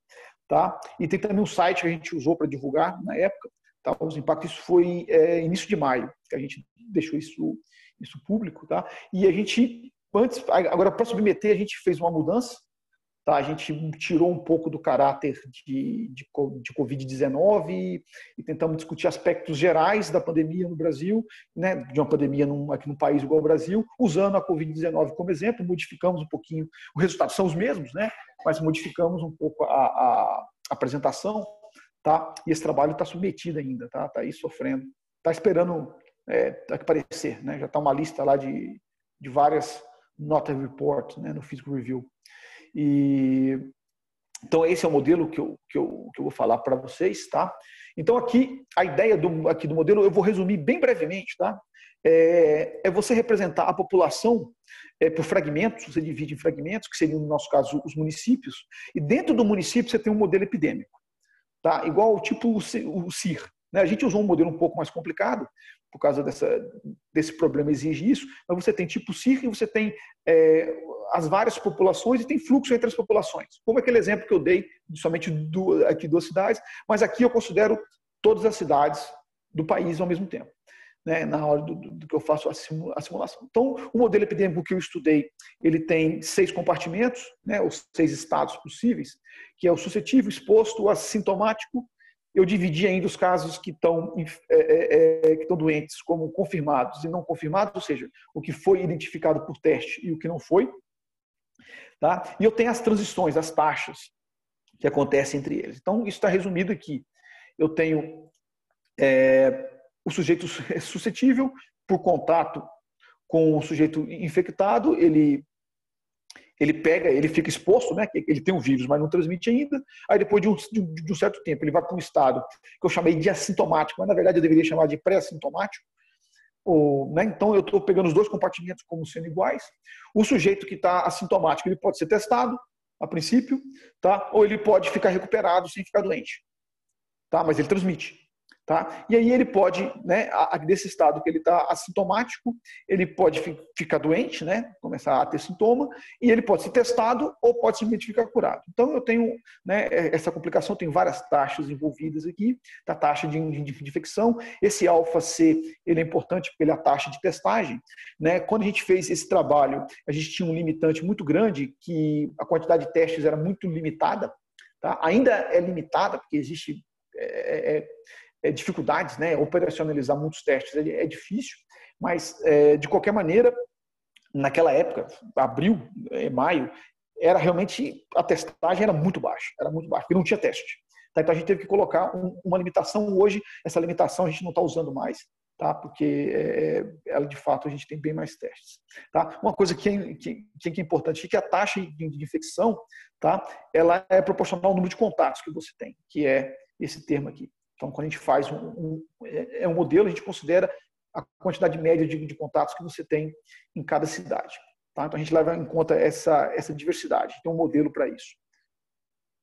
Tá? E tem também um site que a gente usou para divulgar na época, tá? os impactos. Isso foi é, início de maio, que a gente deixou isso, isso público, tá? E a gente, antes, agora para submeter, a gente fez uma mudança, tá? A gente tirou um pouco do caráter de, de, de Covid-19 e, tentamos discutir aspectos gerais da pandemia no Brasil, né? De uma pandemia num, aqui num país igual ao Brasil, usando a Covid-19 como exemplo, modificamos um pouquinho, os resultados são os mesmos, né? Mas modificamos um pouco a, a apresentação, tá? E esse trabalho está submetido ainda, tá? Está aí sofrendo, está esperando é, aparecer, né? Já está uma lista lá de, de várias nota report, né? No Physical Review. E então esse é o modelo que eu, que eu, que eu vou falar para vocês, tá? Então aqui a ideia do aqui do modelo eu vou resumir bem brevemente, tá? É, é você representar a população é, por fragmentos, você divide em fragmentos, que seriam no nosso caso os municípios, e dentro do município você tem um modelo epidêmico, tá? Igual tipo o CIR, né? A gente usou um modelo um pouco mais complicado, por causa dessa, desse problema exige isso, mas você tem tipo CIR e você tem é, as várias populações e tem fluxo entre as populações. Como aquele exemplo que eu dei, somente aqui duas cidades, mas aqui eu considero todas as cidades do país ao mesmo tempo. Né, na hora do, do, que eu faço a, simulação. Então, o modelo epidêmico que eu estudei, ele tem seis compartimentos, né, os seis estados possíveis, que é o suscetível, exposto, assintomático, eu dividi ainda os casos que estão, é, é, é, que estão doentes como confirmados e não confirmados, ou seja, o que foi identificado por teste e o que não foi. Tá? E eu tenho as transições, as taxas que acontecem entre eles. Então, isso está resumido aqui. Eu tenho é, o sujeito suscetível por contato com o sujeito infectado, ele ele pega, ele fica exposto, né? Ele tem o vírus, mas não transmite ainda. Aí depois de um, de um certo tempo, ele vai para um estado que eu chamei de assintomático, mas na verdade eu deveria chamar de pré-assintomático. né? Então eu estou pegando os dois compartimentos como sendo iguais. O sujeito que está assintomático, ele pode ser testado a princípio, tá? Ou ele pode ficar recuperado sem ficar doente, tá? Mas ele transmite. Tá? E aí ele pode, né, desse estado que ele está assintomático, ele pode ficar doente, né, começar a ter sintoma, e ele pode ser testado ou pode simplesmente ficar curado. Então eu tenho né, essa complicação, tem várias taxas envolvidas aqui, da taxa de, de, de infecção. Esse alfa-C ele é importante porque ele é a taxa de testagem. Né? Quando a gente fez esse trabalho, a gente tinha um limitante muito grande, que a quantidade de testes era muito limitada, Tá? Ainda é limitada, porque existe é, é, é, dificuldades, né? operacionalizar muitos testes é, difícil, mas é, de qualquer maneira, naquela época, abril, é, maio, era realmente a testagem era muito baixa, era muito baixa, porque não tinha teste. Tá? Então a gente teve que colocar um, uma limitação. Hoje essa limitação a gente não está usando mais, tá? Porque é, ela de fato a gente tem bem mais testes, tá? Uma coisa que é, que, que é importante é que a taxa de, de infecção, tá? Ela é proporcional ao número de contatos que você tem, que é esse termo aqui. Então, quando a gente faz um, um, é, é um modelo, a gente considera a quantidade média de, de contatos que você tem em cada cidade. Tá? Então, a gente leva em conta essa, essa diversidade. Tem um modelo para isso.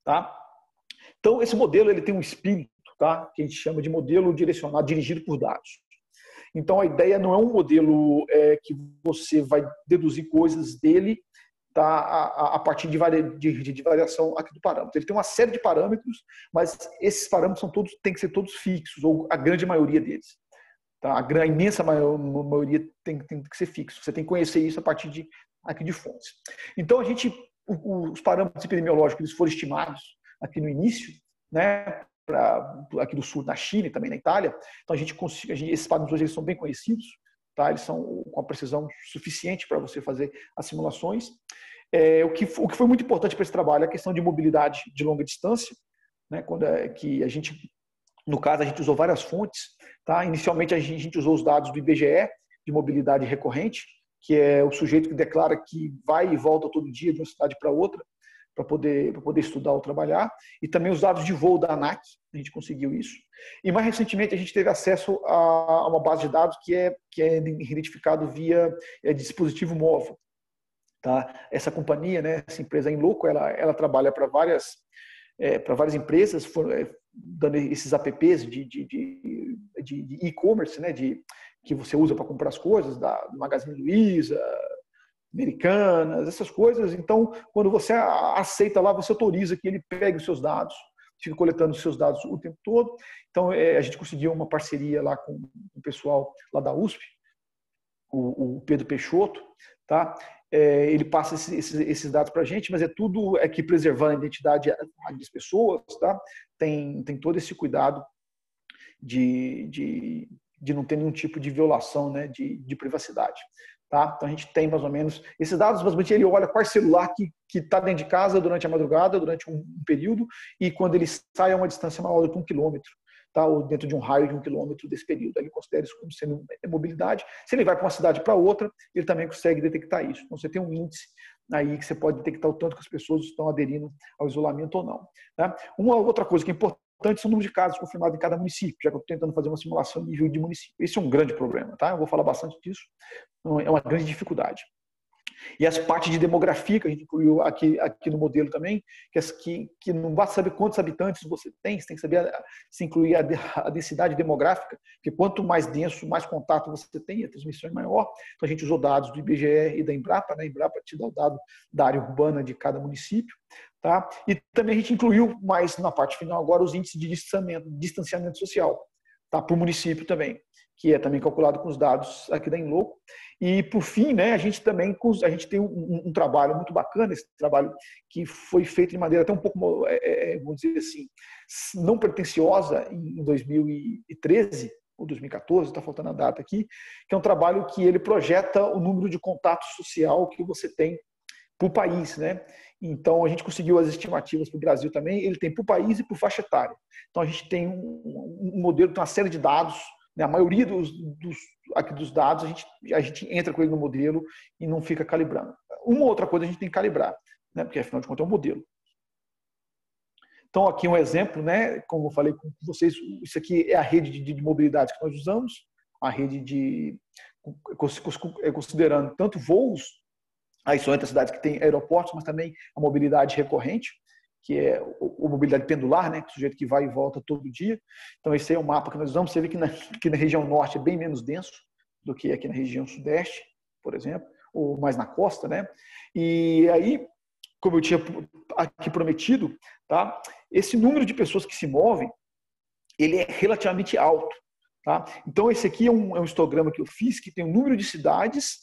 Tá? Então, esse modelo ele tem um espírito tá? que a gente chama de modelo direcionado, dirigido por dados. Então, a ideia não é um modelo é, que você vai deduzir coisas dele tá, a, a partir de, de, de, variação aqui do parâmetro. Ele tem uma série de parâmetros, mas esses parâmetros são todos, têm que ser todos fixos, ou a grande maioria deles. Tá? A, grande, a imensa maioria tem, tem que ser fixo. Você tem que conhecer isso a partir de, aqui de fontes. Então, a gente, os parâmetros epidemiológicos eles foram estimados aqui no início, né, pra, aqui do sul, na China e também na Itália. Então, a gente a gente, esses parâmetros hoje eles são bem conhecidos, tá? eles são com a precisão suficiente para você fazer as simulações. É, o, que, o que foi muito importante para esse trabalho é a questão de mobilidade de longa distância, né, quando é, que a gente, no caso, a gente usou várias fontes. Tá? Inicialmente, a gente, a gente usou os dados do IBGE, de mobilidade recorrente, que é o sujeito que declara que vai e volta todo dia de uma cidade para outra para poder, poder estudar ou trabalhar, e também os dados de voo da ANAC, a gente conseguiu isso. E mais recentemente a gente teve acesso a uma base de dados que é, que é identificado via é, dispositivo móvel. Tá? Essa companhia, né, essa empresa em louco, ela, ela trabalha para várias é, para várias empresas, for, é, dando esses apps de, de, de, e-commerce, né, de, que você usa para comprar as coisas, da Magazine Luiza, Americanas, essas coisas. Então, quando você aceita lá, você autoriza que ele pegue os seus dados, fica coletando os seus dados o tempo todo. Então, é, a gente conseguiu uma parceria lá com o pessoal lá da USP, o, o Pedro Peixoto, tá? É, ele passa esses, esses dados para a gente, mas é tudo aqui preservando a identidade das pessoas, tá? Tem, tem todo esse cuidado de, de, de não ter nenhum tipo de violação né, de, de privacidade. Tá? Então a gente tem mais ou menos esses dados, basicamente ele olha qual celular que está dentro de casa durante a madrugada, durante um, período, e quando ele sai a uma distância maior do que um quilômetro, tá? ou dentro de um raio de um quilômetro desse período. Ele considera isso como sendo mobilidade. Se ele vai para uma cidade para outra, ele também consegue detectar isso. Então você tem um índice aí que você pode detectar o tanto que as pessoas estão aderindo ao isolamento ou não. Tá? Uma outra coisa que é importante importante o número de casos confirmados em cada município, já que eu estou tentando fazer uma simulação nível de município. Esse é um grande problema, tá? Eu vou falar bastante disso. Então, é uma grande dificuldade. E as partes de demografia que a gente incluiu aqui, aqui no modelo também, que, que, que não basta saber quantos habitantes você tem, você tem que saber se incluir a, a, densidade demográfica, porque quanto mais denso, mais contato você tem, a transmissão é maior. Então a gente usou dados do IBGE e da Embrapa, né? A Embrapa te dá o dado da área urbana de cada município. Tá? E também a gente incluiu mais na parte final agora os índices de distanciamento, distanciamento social, tá? por município também, que é também calculado com os dados aqui da Enloco. E por fim, né, a gente também a gente tem um, um, trabalho muito bacana, esse trabalho que foi feito de maneira até um pouco, é, é, vamos dizer assim, não pretensiosa em 2013 ou 2014, está faltando a data aqui, que é um trabalho que ele projeta o número de contato social que você tem para o país, né? Então, a gente conseguiu as estimativas para o Brasil também. Ele tem para o país e para faixa etária. Então, a gente tem um, um modelo, tem uma série de dados. Né? A maioria dos, dos, aqui dos dados, a gente, a gente entra com ele no modelo e não fica calibrando. Uma outra coisa a gente tem que calibrar, né? porque, afinal de contas, é um modelo. Então, aqui um exemplo, né? como eu falei com vocês, isso aqui é a rede de, de mobilidade que nós usamos, a rede de considerando tanto voos Aí são entre as cidades que têm aeroportos, mas também a mobilidade recorrente. Que é o, o mobilidade pendular, né, o sujeito que vai e volta todo dia. Então esse aí é o mapa que nós usamos. Você vê que na, que na região norte é bem menos denso do que aqui na região sudeste, por exemplo, ou mais na costa, né? E aí, como eu tinha aqui prometido, tá? Esse número de pessoas que se movem, ele é relativamente alto, tá? Então esse aqui é um, é um histograma que eu fiz que tem o um número de cidades,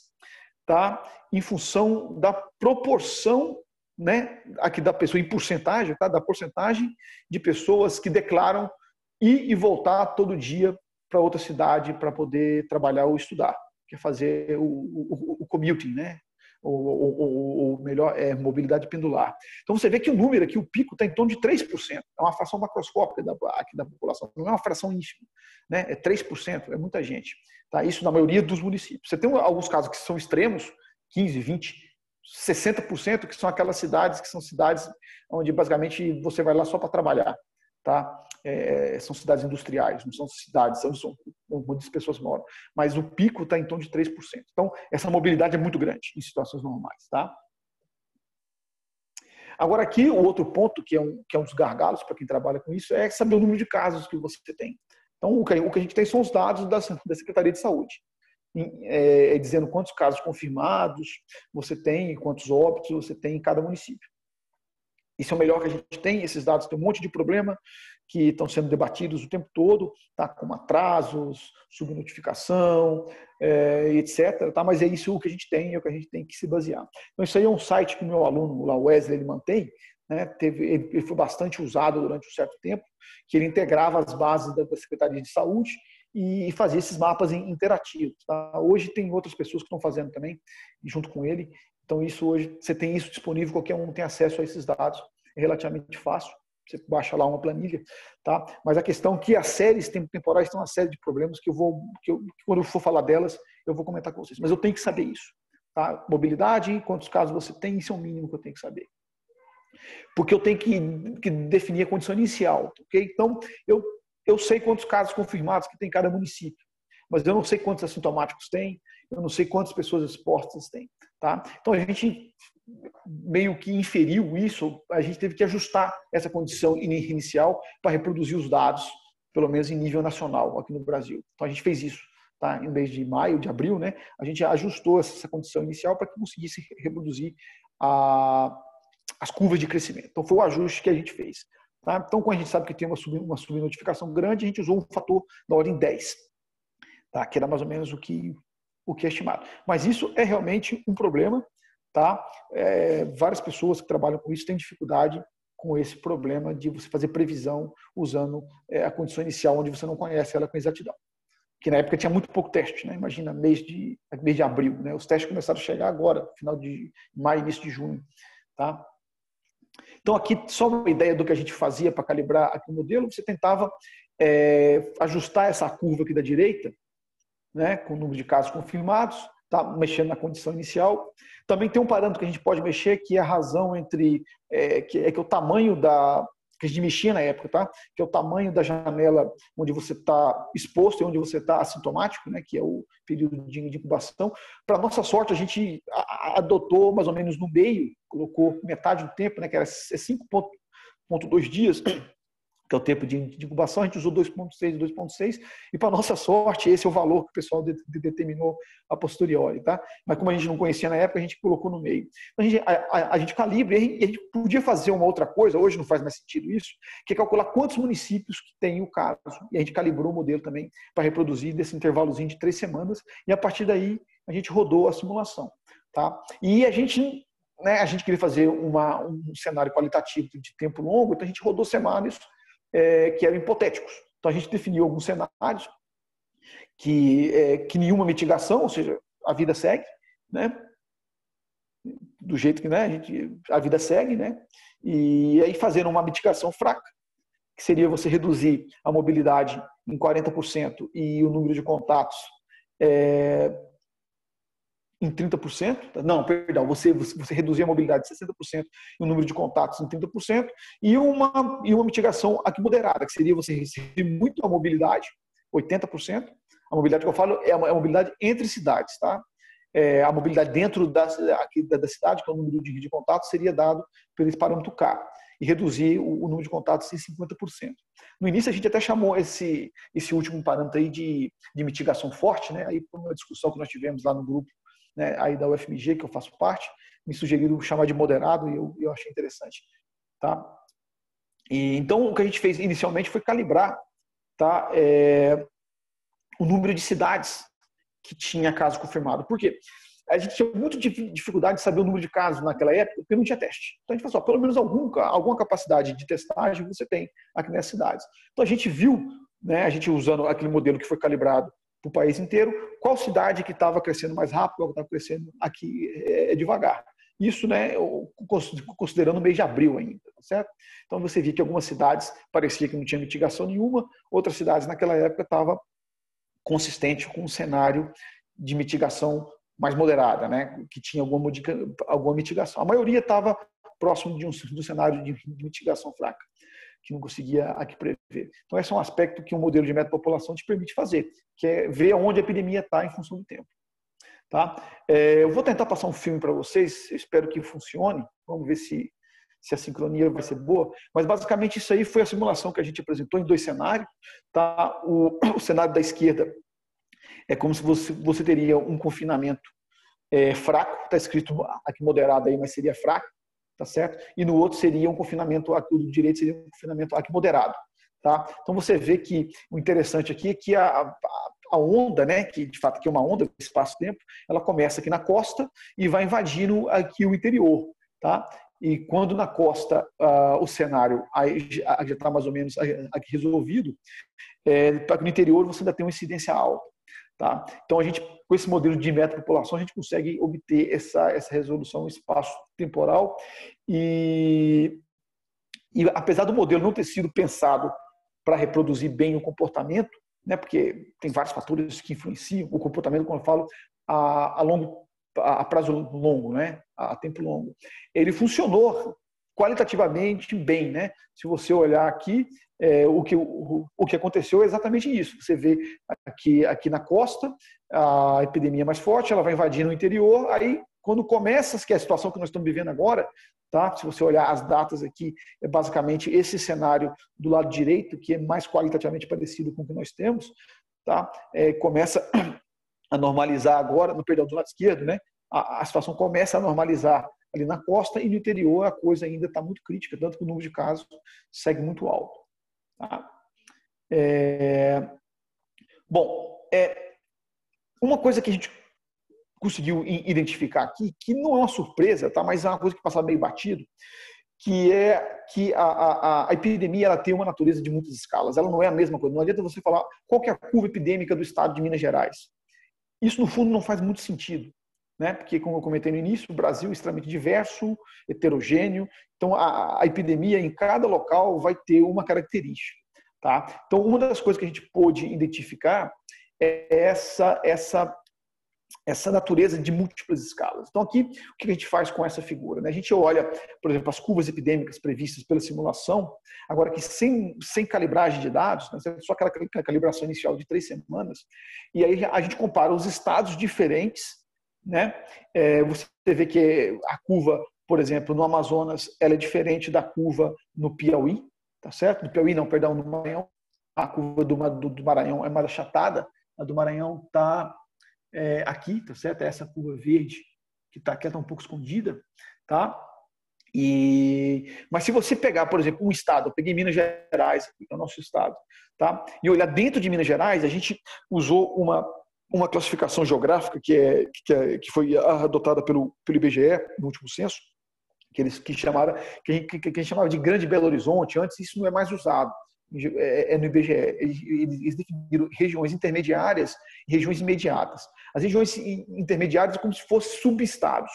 tá? Em função da proporção né, aqui da pessoa em porcentagem, tá? da porcentagem de pessoas que declaram ir e voltar todo dia para outra cidade para poder trabalhar ou estudar, que é fazer o, o, o commuting, né? Ou, ou, ou, melhor, é mobilidade pendular. Então você vê que o número aqui, o pico, está em torno de 3%. É uma fração macroscópica da, aqui da população, não é uma fração ínfima. Né? É 3%, é muita gente. Tá? Isso na maioria dos municípios. Você tem alguns casos que são extremos, 15, 20, 60% que são aquelas cidades que são cidades onde basicamente você vai lá só para trabalhar. Tá? É, são cidades industriais, não são cidades onde, são, onde muitas pessoas moram. Mas o pico está em torno de 3%. Então, essa mobilidade é muito grande em situações normais. Tá? Agora, aqui, o outro ponto, que é um, que é um dos gargalos para quem trabalha com isso, é saber o número de casos que você tem. Então, o que, o que a gente tem são os dados da, da Secretaria de Saúde é, dizendo quantos casos confirmados você tem, quantos óbitos você tem em cada município. Isso é o melhor que a gente tem. Esses dados têm um monte de problema que estão sendo debatidos o tempo todo, tá? como atrasos, subnotificação, é, etc. Tá? Mas é isso que a gente tem, é o que a gente tem que se basear. Então, isso aí é um site que o meu aluno, lá, Wesley, ele mantém. Né? Teve, ele foi bastante usado durante um certo tempo, que ele integrava as bases da Secretaria de Saúde e fazer esses mapas interativos. Tá? Hoje tem outras pessoas que estão fazendo também, junto com ele. Então isso hoje você tem isso disponível, qualquer um tem acesso a esses dados, é relativamente fácil. Você baixa lá uma planilha, tá? Mas a questão é que as séries temporais têm uma série de problemas que eu vou, que, eu, que quando eu for falar delas, eu vou comentar com vocês. Mas eu tenho que saber isso, tá? Mobilidade, quantos casos você tem, isso é o mínimo que eu tenho que saber porque eu tenho que, que, definir a condição inicial, ok? Então, eu eu sei quantos casos confirmados que tem cada município, mas eu não sei quantos assintomáticos tem, eu não sei quantas pessoas expostas tem. Tá? Então a gente meio que inferiu isso, a gente teve que ajustar essa condição inicial para reproduzir os dados, pelo menos em nível nacional aqui no Brasil. Então a gente fez isso. Tá? Em vez de maio, de abril, né? a gente ajustou essa condição inicial para que conseguisse reproduzir a, as curvas de crescimento. Então foi o ajuste que a gente fez. Tá? Então, quando a gente sabe que tem uma, sub, uma subnotificação grande, a gente usou um fator da ordem 10, tá? que era mais ou menos o que, o que é estimado. Mas isso é realmente um problema. Tá? É, várias pessoas que trabalham com isso têm dificuldade com esse problema de você fazer previsão usando é, a condição inicial onde você não conhece ela com exatidão. Que na época tinha muito pouco teste, né? imagina mês de, mês de abril. Né? Os testes começaram a chegar agora, final de maio, início de junho. Tá? Então, aqui, só uma ideia do que a gente fazia para calibrar aqui o modelo, você tentava é, ajustar essa curva aqui da direita, né, com o número de casos confirmados, tá mexendo na condição inicial. Também tem um parâmetro que a gente pode mexer, que é a razão entre, é, que é que o tamanho da, que a gente mexia na época, tá? Que é o tamanho da janela onde você está exposto e onde você está assintomático, né? Que é o período de incubação. Para nossa sorte, a gente adotou mais ou menos no meio, colocou metade do tempo, né? Que era 5,2 dias que é o tempo de, incubação, a gente usou 2.6 e 2.6, e para nossa sorte, esse é o valor que o pessoal de, de, determinou a posteriori, tá? Mas como a gente não conhecia na época, a gente colocou no meio. Então, a, gente, a, a, a gente calibra, e a gente podia fazer uma outra coisa, hoje não faz mais sentido isso, que é calcular quantos municípios que tem o caso. E a gente calibrou o modelo também para reproduzir desse intervalozinho de três semanas, e a partir daí a gente rodou a simulação, tá? E a gente né, a gente queria fazer uma, um cenário qualitativo de tempo longo, então a gente rodou semanas é, que eram hipotéticos. Então a gente definiu alguns cenários que, é, que nenhuma mitigação, ou seja, a vida segue, né? Do jeito que né, a, gente, a vida segue, né? E aí fazendo uma mitigação fraca, que seria você reduzir a mobilidade em 40% e o número de contatos é, em 30%, não, perdão, você, você reduzir a mobilidade em 60% e o número de contatos em 30%, e uma, e uma mitigação aqui moderada, que seria você reduzir muito a mobilidade, 80%. A mobilidade que eu falo é a mobilidade entre cidades, tá? É, a mobilidade dentro da, aqui, da, da, cidade, que é o número de, de contatos, seria dado pelo parâmetro K. e reduzir o, o número de contatos em 50%. No início, a gente até chamou esse, esse último parâmetro aí de, de mitigação forte, né? Aí, uma discussão que nós tivemos lá no grupo né, aí da UFMG, que eu faço parte, me sugeriram chamar de moderado e eu, eu achei interessante. Tá? E, então, o que a gente fez inicialmente foi calibrar tá, é, o número de cidades que tinha caso confirmado. Por quê? A gente tinha muita dificuldade de saber o número de casos naquela época, porque não tinha teste. Então a gente falou, pelo menos algum, alguma capacidade de testagem você tem aqui nas cidades. Então a gente viu, né, a gente usando aquele modelo que foi calibrado para o país inteiro, qual cidade que estava crescendo mais rápido, qual estava crescendo aqui é, devagar. Isso, né, considerando o mês de abril ainda, tá certo? Então você via que algumas cidades parecia que não tinha mitigação nenhuma, outras cidades naquela época estavam consistente com um cenário de mitigação mais moderada, né, que tinha alguma, alguma mitigação. A maioria estava próximo de um, de um cenário de, de mitigação fraca que não conseguia aqui prever. Então, esse é um aspecto que um modelo de metapopulação te permite fazer, que é ver onde a epidemia está em função do tempo. Tá? É, eu vou tentar passar um filme para vocês, espero que funcione. Vamos ver se, se a sincronia vai ser boa. Mas basicamente isso aí foi a simulação que a gente apresentou em dois cenários. Tá? O, o cenário da esquerda é como se você, você teria um confinamento é, fraco, está escrito aqui moderado aí, mas seria fraco, tá certo? E no outro seria um confinamento, do direito seria um confinamento aqui moderado. Tá? Então você vê que o interessante aqui é que a, a, onda, né, que de fato aqui é uma onda, espaço-tempo, ela começa aqui na costa e vai invadindo aqui o interior, tá? E quando na costa uh, o cenário já está mais ou menos aqui resolvido, é, no interior você ainda tem uma incidência alta. Tá? Então, a gente, com esse modelo de meta-população, a gente consegue obter essa, essa resolução espaço-temporal e, e, apesar do modelo não ter sido pensado para reproduzir bem o comportamento, né, porque tem vários fatores que influenciam o comportamento, quando eu falo a, a longo a prazo longo, né, a tempo longo. Ele funcionou qualitativamente bem, né? Se você olhar aqui, é, o, que, o, o, que aconteceu é exatamente isso. Você vê aqui, aqui na costa a epidemia mais forte, ela vai invadindo o interior, aí quando começa, que é a situação que nós estamos vivendo agora, tá? Se você olhar as datas aqui, é basicamente esse cenário do lado direito, que é mais qualitativamente parecido com o que nós temos, tá? É, começa a normalizar agora, no perdão, do lado esquerdo, né? A, a situação começa a normalizar ali na costa e no interior a coisa ainda está muito crítica, tanto que o número de casos segue muito alto. Tá? É... Bom, é... uma coisa que a gente conseguiu identificar aqui, que não é uma surpresa, tá? mas é uma coisa que passa meio batido, que é que a, a, a, epidemia ela tem uma natureza de muitas escalas. Ela não é a mesma coisa. Não adianta você falar qual é a curva epidêmica do estado de Minas Gerais. Isso, no fundo, não faz muito sentido. Né? Porque, como eu comentei no início, o Brasil é extremamente diverso, heterogêneo. Então, a, a epidemia em cada local vai ter uma característica. Tá? Então, uma das coisas que a gente pôde identificar é essa, essa essa natureza de múltiplas escalas. Então, aqui, o que a gente faz com essa figura? Né? A gente olha, por exemplo, as curvas epidêmicas previstas pela simulação, agora que sem, sem calibragem de dados, né? só aquela calibração inicial de três semanas, e aí a gente compara os estados diferentes, né? É, você vê que a curva, por exemplo, no Amazonas, ela é diferente da curva no Piauí, tá certo? No Piauí, não, perdão, no Maranhão, a curva do, do, do Maranhão é mais achatada, a do Maranhão está é, aqui, tá certo? É essa curva verde que está aqui, está um pouco escondida, tá? E, mas se você pegar, por exemplo, um estado, eu peguei Minas Gerais, que é o nosso estado, tá? E olhar dentro de Minas Gerais, a gente usou uma uma classificação geográfica que é que, é, que foi adotada pelo pelo IBGE no último censo, que eles que chamaram que, que, que chamava de Grande Belo Horizonte. Antes isso não é mais usado é, é no IBGE. Eles definiram regiões intermediárias e regiões imediatas. As regiões intermediárias como se fossem subestados.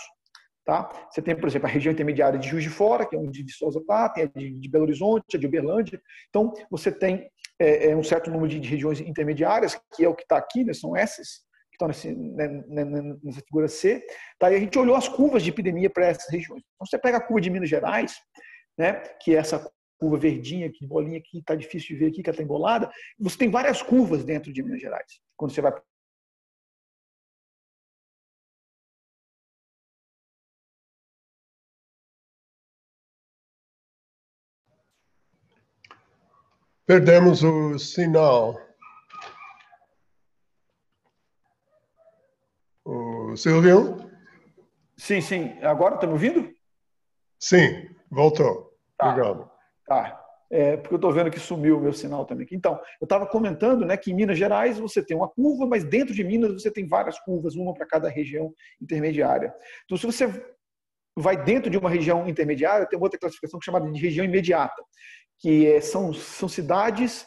Tá? Você tem, por exemplo, a região intermediária de Juiz de Fora, que é onde Viçosa está, tem a de, Belo Horizonte, a de Uberlândia. Então, você tem é, é um certo número de, regiões intermediárias, que é o que está aqui, né? são essas, que estão nesse, né, né, né, nessa figura C. Tá? E a gente olhou as curvas de epidemia para essas regiões. Então, você pega a curva de Minas Gerais, né, que é essa curva verdinha, que bolinha que está difícil de ver aqui, que está embolada. Você tem várias curvas dentro de Minas Gerais. Quando você vai Perdemos o sinal. O Silvio? Sim, sim. Agora está me ouvindo? Sim, voltou. Tá. Obrigado. Tá. É, porque eu estou vendo que sumiu o meu sinal também. Então, eu estava comentando né, que em Minas Gerais você tem uma curva, mas dentro de Minas você tem várias curvas, uma para cada região intermediária. Então, se você vai dentro de uma região intermediária, tem outra classificação é chamada de região imediata, que é, são, são cidades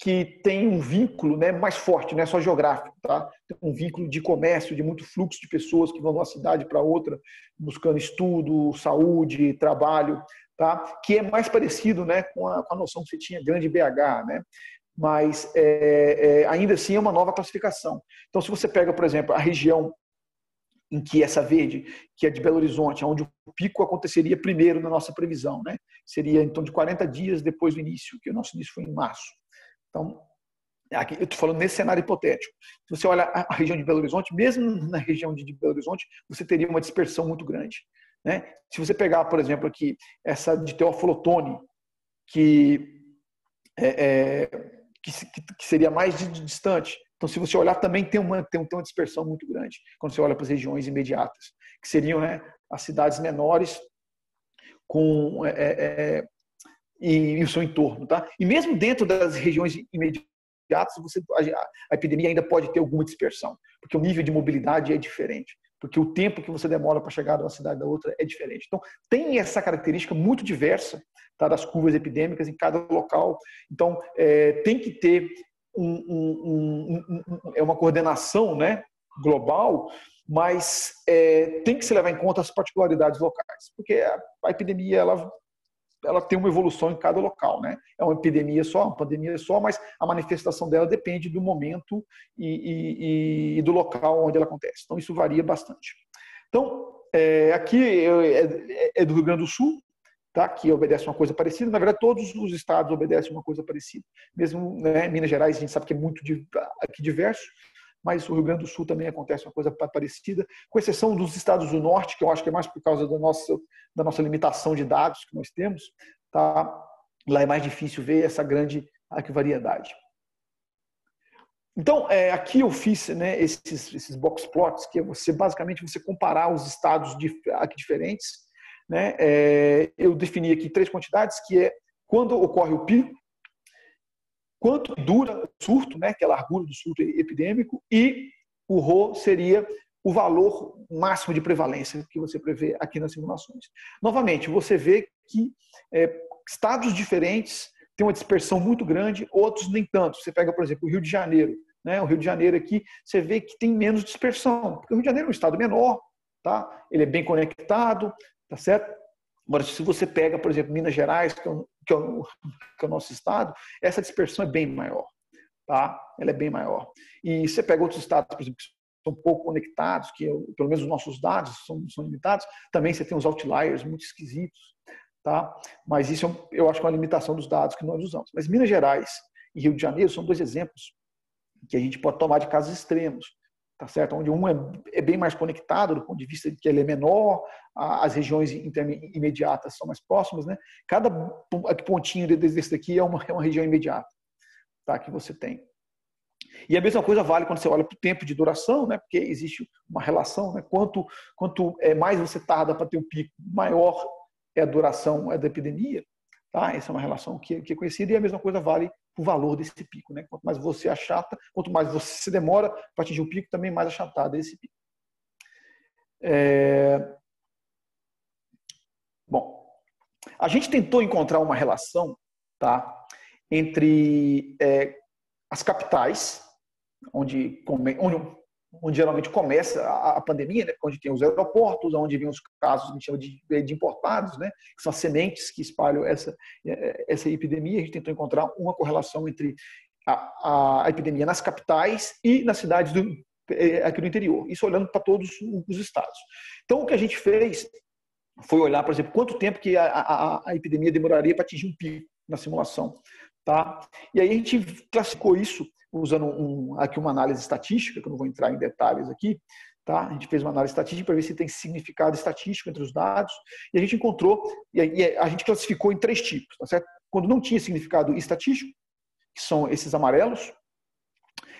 que têm um vínculo né, mais forte, não é só geográfico, tá? Tem um vínculo de comércio, de muito fluxo de pessoas que vão de uma cidade para outra, buscando estudo, saúde, trabalho, tá? Que é mais parecido, né, com a, com a noção que você tinha grande BH, né? Mas é, é, ainda assim é uma nova classificação. Então, se você pega, por exemplo, a região em que essa verde, que é de Belo Horizonte, onde o pico aconteceria primeiro na nossa previsão, né? Seria então de 40 dias depois do início, que o nosso início foi em março. Então, aqui, eu estou falando nesse cenário hipotético. Se você olha a região de Belo Horizonte, mesmo na região de Belo Horizonte, você teria uma dispersão muito grande. Né? Se você pegar, por exemplo, aqui essa de Teoflotone, que, é, é, que, que, seria mais distante, então, se você olhar, também tem uma, tem uma dispersão muito grande quando você olha para as regiões imediatas, que seriam né, as cidades menores com é, é, é e, e, o seu entorno. Tá? E mesmo dentro das regiões imediatas, você, a, a epidemia ainda pode ter alguma dispersão, porque o nível de mobilidade é diferente porque o tempo que você demora para chegar de uma cidade da outra é diferente. Então, tem essa característica muito diversa tá, das curvas epidêmicas em cada local. Então, é, tem que ter um, um, é uma coordenação né, global, mas é, tem que se levar em conta as particularidades locais, porque a, a, epidemia ela, ela tem uma evolução em cada local. Né? É uma epidemia só, uma pandemia só, mas a manifestação dela depende do momento e, e, e do local onde ela acontece. Então, isso varia bastante. Então, é, aqui é, é do Rio Grande do Sul, tá? que obedece uma coisa parecida. Na verdade, todos os estados obedecem uma coisa parecida. Mesmo né, Minas Gerais, a gente sabe que é muito aqui diverso, mas o Rio Grande do Sul também acontece uma coisa parecida, com exceção dos estados do norte, que eu acho que é mais por causa da nossa, da nossa limitação de dados que nós temos. Tá? Lá é mais difícil ver essa grande variedade. Então, é, aqui eu fiz né, esses, esses box plots, que é você basicamente você comparar os estados de, aqui diferentes né, é, eu defini aqui três quantidades, que é quando ocorre o pico, quanto dura o surto, né, que é a largura do surto epidêmico, e o Rho seria o valor máximo de prevalência que você prevê aqui nas simulações. Novamente, você vê que é, estados diferentes têm uma dispersão muito grande, outros nem tanto. Você pega, por exemplo, o Rio de Janeiro. Né? O Rio de Janeiro aqui, você vê que tem menos dispersão, porque o Rio de Janeiro é um estado menor, tá? ele é bem conectado, Tá certo? Agora, se você pega, por exemplo, Minas Gerais, que é, o, que, é o, que é o nosso estado, essa dispersão é bem maior. Tá? Ela é bem maior. E você pega outros estados, por exemplo, que são pouco conectados, que pelo menos os nossos dados são, são limitados, também você tem os outliers muito esquisitos. Tá? Mas isso é eu acho que é uma limitação dos dados que nós usamos. Mas Minas Gerais e Rio de Janeiro são dois exemplos que a gente pode tomar de casos extremos tá certo? Onde um é, é, bem mais conectado do ponto de vista de que ele é menor, as regiões imediatas são mais próximas, né? Cada pontinho desse daqui é uma, é uma região imediata, tá? Que você tem. E a mesma coisa vale quando você olha para o tempo de duração, né? Porque existe uma relação, né? Quanto quanto é mais você tarda para ter o um pico, maior é a duração é da epidemia, tá? Essa é uma relação que, que é conhecida e a mesma coisa vale o valor desse pico. Né? Quanto mais você achata, quanto mais você se demora para atingir o pico, também mais achatado é esse pico. É... Bom, a gente tentou encontrar uma relação tá, entre é, as capitais, onde, onde onde geralmente começa a, pandemia, né? onde tem os aeroportos, onde vem os casos que a gente chama de, de importados, né? que são as sementes que espalham essa, é, essa epidemia. A gente tentou encontrar uma correlação entre a, a epidemia nas capitais e nas cidades do, aqui no interior, isso olhando para todos os estados. Então, o que a gente fez foi olhar, por exemplo, quanto tempo que a, a, a epidemia demoraria para atingir um pico na simulação. Tá? E aí a gente classificou isso usando um, aqui uma análise estatística, que eu não vou entrar em detalhes aqui, tá? A gente fez uma análise estatística para ver se tem significado estatístico entre os dados, e a gente encontrou, e a gente classificou em três tipos, tá certo? Quando não tinha significado estatístico, que são esses amarelos.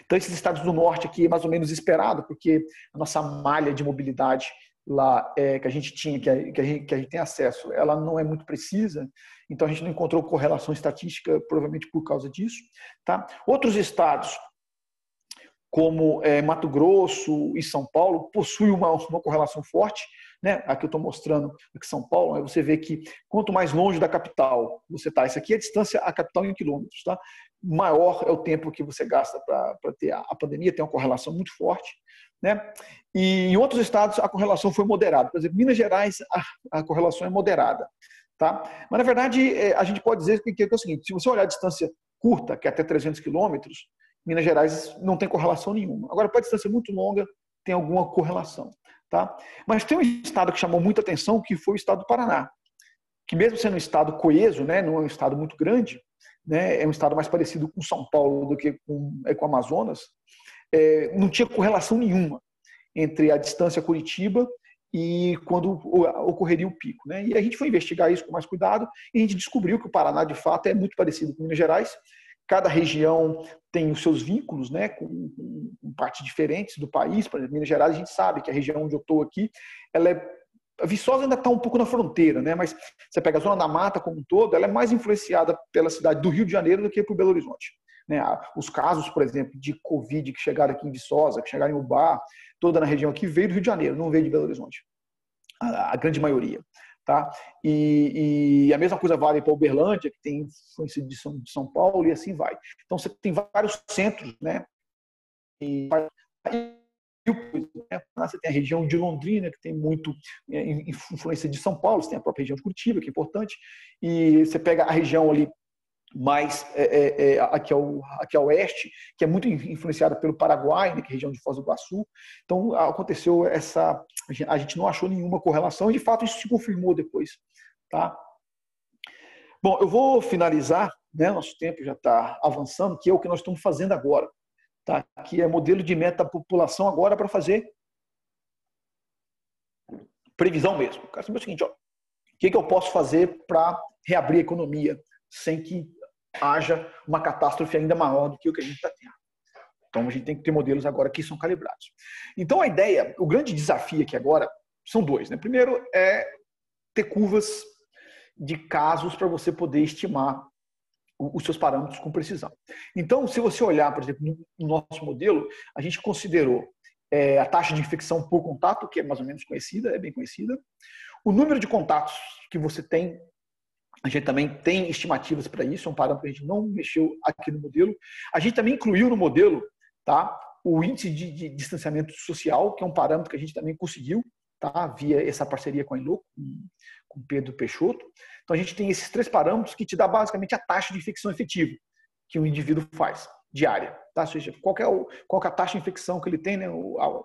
Então, esses estados do norte aqui é mais ou menos esperado, porque a nossa malha de mobilidade lá é, que a gente tinha, que a, que, a gente, que a gente tem acesso, ela não é muito precisa, então a gente não encontrou correlação estatística, provavelmente por causa disso. Tá? Outros estados, como é, Mato Grosso e São Paulo, possuem uma, uma correlação forte. Né? Aqui eu estou mostrando aqui São Paulo, você vê que quanto mais longe da capital você está, isso aqui é a distância à capital em quilômetros, tá? maior é o tempo que você gasta para ter a, a pandemia, tem uma correlação muito forte. Né? E em outros estados a correlação foi moderada. Por exemplo, Minas Gerais a, correlação é moderada. Tá? Mas, na verdade, é, a gente pode dizer que, é o seguinte, se você olhar a distância curta, que é até 300 quilômetros, Minas Gerais não tem correlação nenhuma. Agora, para distância muito longa, tem alguma correlação. Tá? Mas tem um estado que chamou muita atenção, que foi o estado do Paraná, que mesmo sendo um estado coeso, né, não é um estado muito grande, né, é um estado mais parecido com São Paulo do que com, é, com Amazonas, é, não tinha correlação nenhuma entre a distância Curitiba e quando ocorreria o pico. Né? E a gente foi investigar isso com mais cuidado e a gente descobriu que o Paraná, de fato, é muito parecido com Minas Gerais. Cada região tem os seus vínculos né, com, com partes diferentes do país. Por exemplo, Minas Gerais, a gente sabe que a região onde eu estou aqui, ela é a Viçosa ainda está um pouco na fronteira, né? mas você pega a Zona da Mata como um todo, ela é mais influenciada pela cidade do Rio de Janeiro do que por Belo Horizonte. Né? Os casos, por exemplo, de Covid que chegaram aqui em Viçosa, que chegaram em Ubá, toda na região aqui, veio do Rio de Janeiro, não veio de Belo Horizonte. A, a grande maioria. Tá? E, e, a mesma coisa vale para Uberlândia, que tem influência de São, de São Paulo, e assim vai. Então você tem vários centros, né? E, você tem a região de Londrina, que tem muito é, influência de São Paulo, você tem a própria região de Curitiba, que é importante, e você pega a região ali mais é, é, é, aqui, ao, aqui ao oeste, que é muito influenciada pelo Paraguai, né, que é a região de Foz do Iguaçu. Então, aconteceu essa... A gente não achou nenhuma correlação e, de fato, isso se confirmou depois. Tá? Bom, eu vou finalizar, né, nosso tempo já está avançando, que é o que nós estamos fazendo agora. Tá? Que é modelo de meta-população agora para fazer previsão mesmo. Cara o seguinte, ó, o que, que eu posso fazer para reabrir a economia sem que haja uma catástrofe ainda maior do que o que a gente está tendo. Então a gente tem que ter modelos agora que são calibrados. Então a ideia, o grande desafio aqui agora são dois. Né? Primeiro é ter curvas de casos para você poder estimar os seus parâmetros com precisão. Então, se você olhar, por exemplo, no nosso modelo, a gente considerou é, a taxa de infecção por contato, que é mais ou menos conhecida, é bem conhecida, o número de contatos que você tem a gente também tem estimativas para isso, é um parâmetro que a gente não mexeu aqui no modelo. A gente também incluiu no modelo tá, o índice de, de distanciamento social, que é um parâmetro que a gente também conseguiu, tá, via essa parceria com a Elo, com, Pedro Peixoto. Então a gente tem esses três parâmetros que te dá basicamente a taxa de infecção efetiva que o indivíduo faz, diária. Tá? Ou seja, qual é, o, qual é a taxa de infecção que ele tem né, o, a,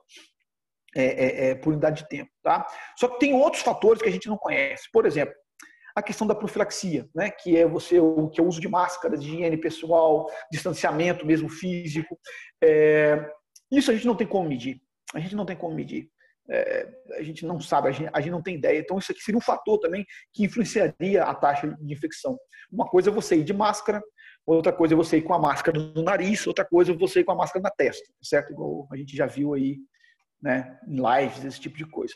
é, é, é, por unidade de tempo. Tá? Só que tem outros fatores que a gente não conhece. Por exemplo, a questão da profilaxia, né, que é você o que é o uso de máscaras, de higiene pessoal, distanciamento mesmo físico. É, isso a gente não tem como medir. A gente não tem como medir. É, a gente não sabe, a gente, a gente, não tem ideia. Então, isso aqui seria um fator também que influenciaria a taxa de infecção. Uma coisa é você ir de máscara, outra coisa é você ir com a máscara no nariz, outra coisa é você ir com a máscara na testa, certo? Igual a gente já viu aí né, em lives, esse tipo de coisa.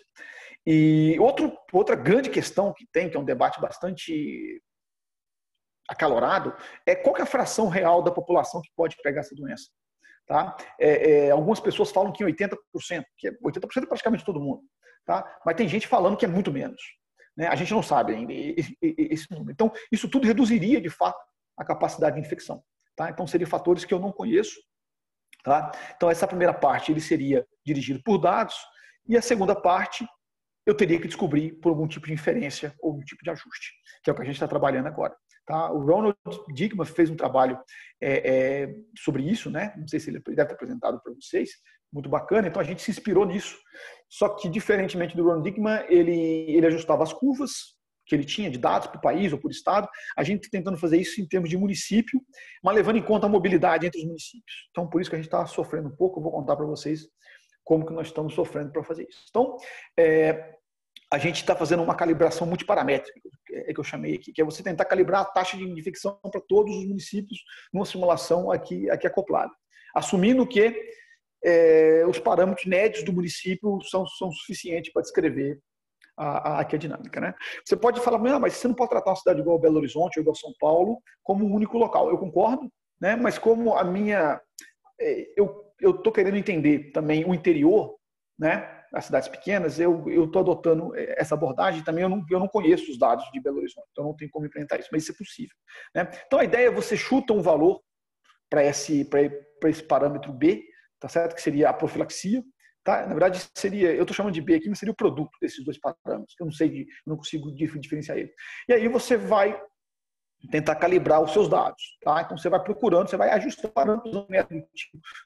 E outro, outra grande questão que tem, que é um debate bastante acalorado, é qual é a fração real da população que pode pegar essa doença. Tá? É, é, algumas pessoas falam que 80%, que é 80% é praticamente todo mundo. Tá? Mas tem gente falando que é muito menos. Né? A gente não sabe ainda esse número. Então, isso tudo reduziria, de fato, a capacidade de infecção. Tá? Então, seriam fatores que eu não conheço. Tá? Então, essa primeira parte ele seria dirigido por dados, e a segunda parte eu teria que descobrir por algum tipo de inferência ou algum tipo de ajuste, que é o que a gente está trabalhando agora. Tá? O Ronald Digma fez um trabalho é, é, sobre isso, né? não sei se ele deve ter apresentado para vocês, muito bacana, então a gente se inspirou nisso. Só que, diferentemente do Ronald Digma, ele, ele ajustava as curvas que ele tinha de dados o país ou por estado, a gente está tentando fazer isso em termos de município, mas levando em conta a mobilidade entre os municípios. Então, por isso que a gente está sofrendo um pouco, eu vou contar para vocês como que nós estamos sofrendo para fazer isso. Então, é, a gente está fazendo uma calibração multiparamétrica. é que eu chamei aqui, que é você tentar calibrar a taxa de infecção para todos os municípios numa simulação aqui, aqui acoplada. Assumindo que é, os parâmetros médios do município são, são suficientes para descrever a, a, aqui a dinâmica. Né? Você pode falar, não, mas você não pode tratar uma cidade igual Belo Horizonte ou igual São Paulo como um único local. Eu concordo, né? mas como a minha. É, eu estou querendo entender também o interior, né? As cidades pequenas, eu estou adotando essa abordagem. Também eu não, eu não conheço os dados de Belo Horizonte, então não tenho como implementar isso, mas isso é possível. Né? Então a ideia é você chuta um valor para esse, esse parâmetro B, tá certo? Que seria a profilaxia. Tá? Na verdade, seria, eu estou chamando de B aqui, mas seria o produto desses dois parâmetros. Eu não sei, eu não consigo diferenciar ele. E aí você vai tentar calibrar os seus dados, tá? Então você vai procurando, você vai ajustando parâmetros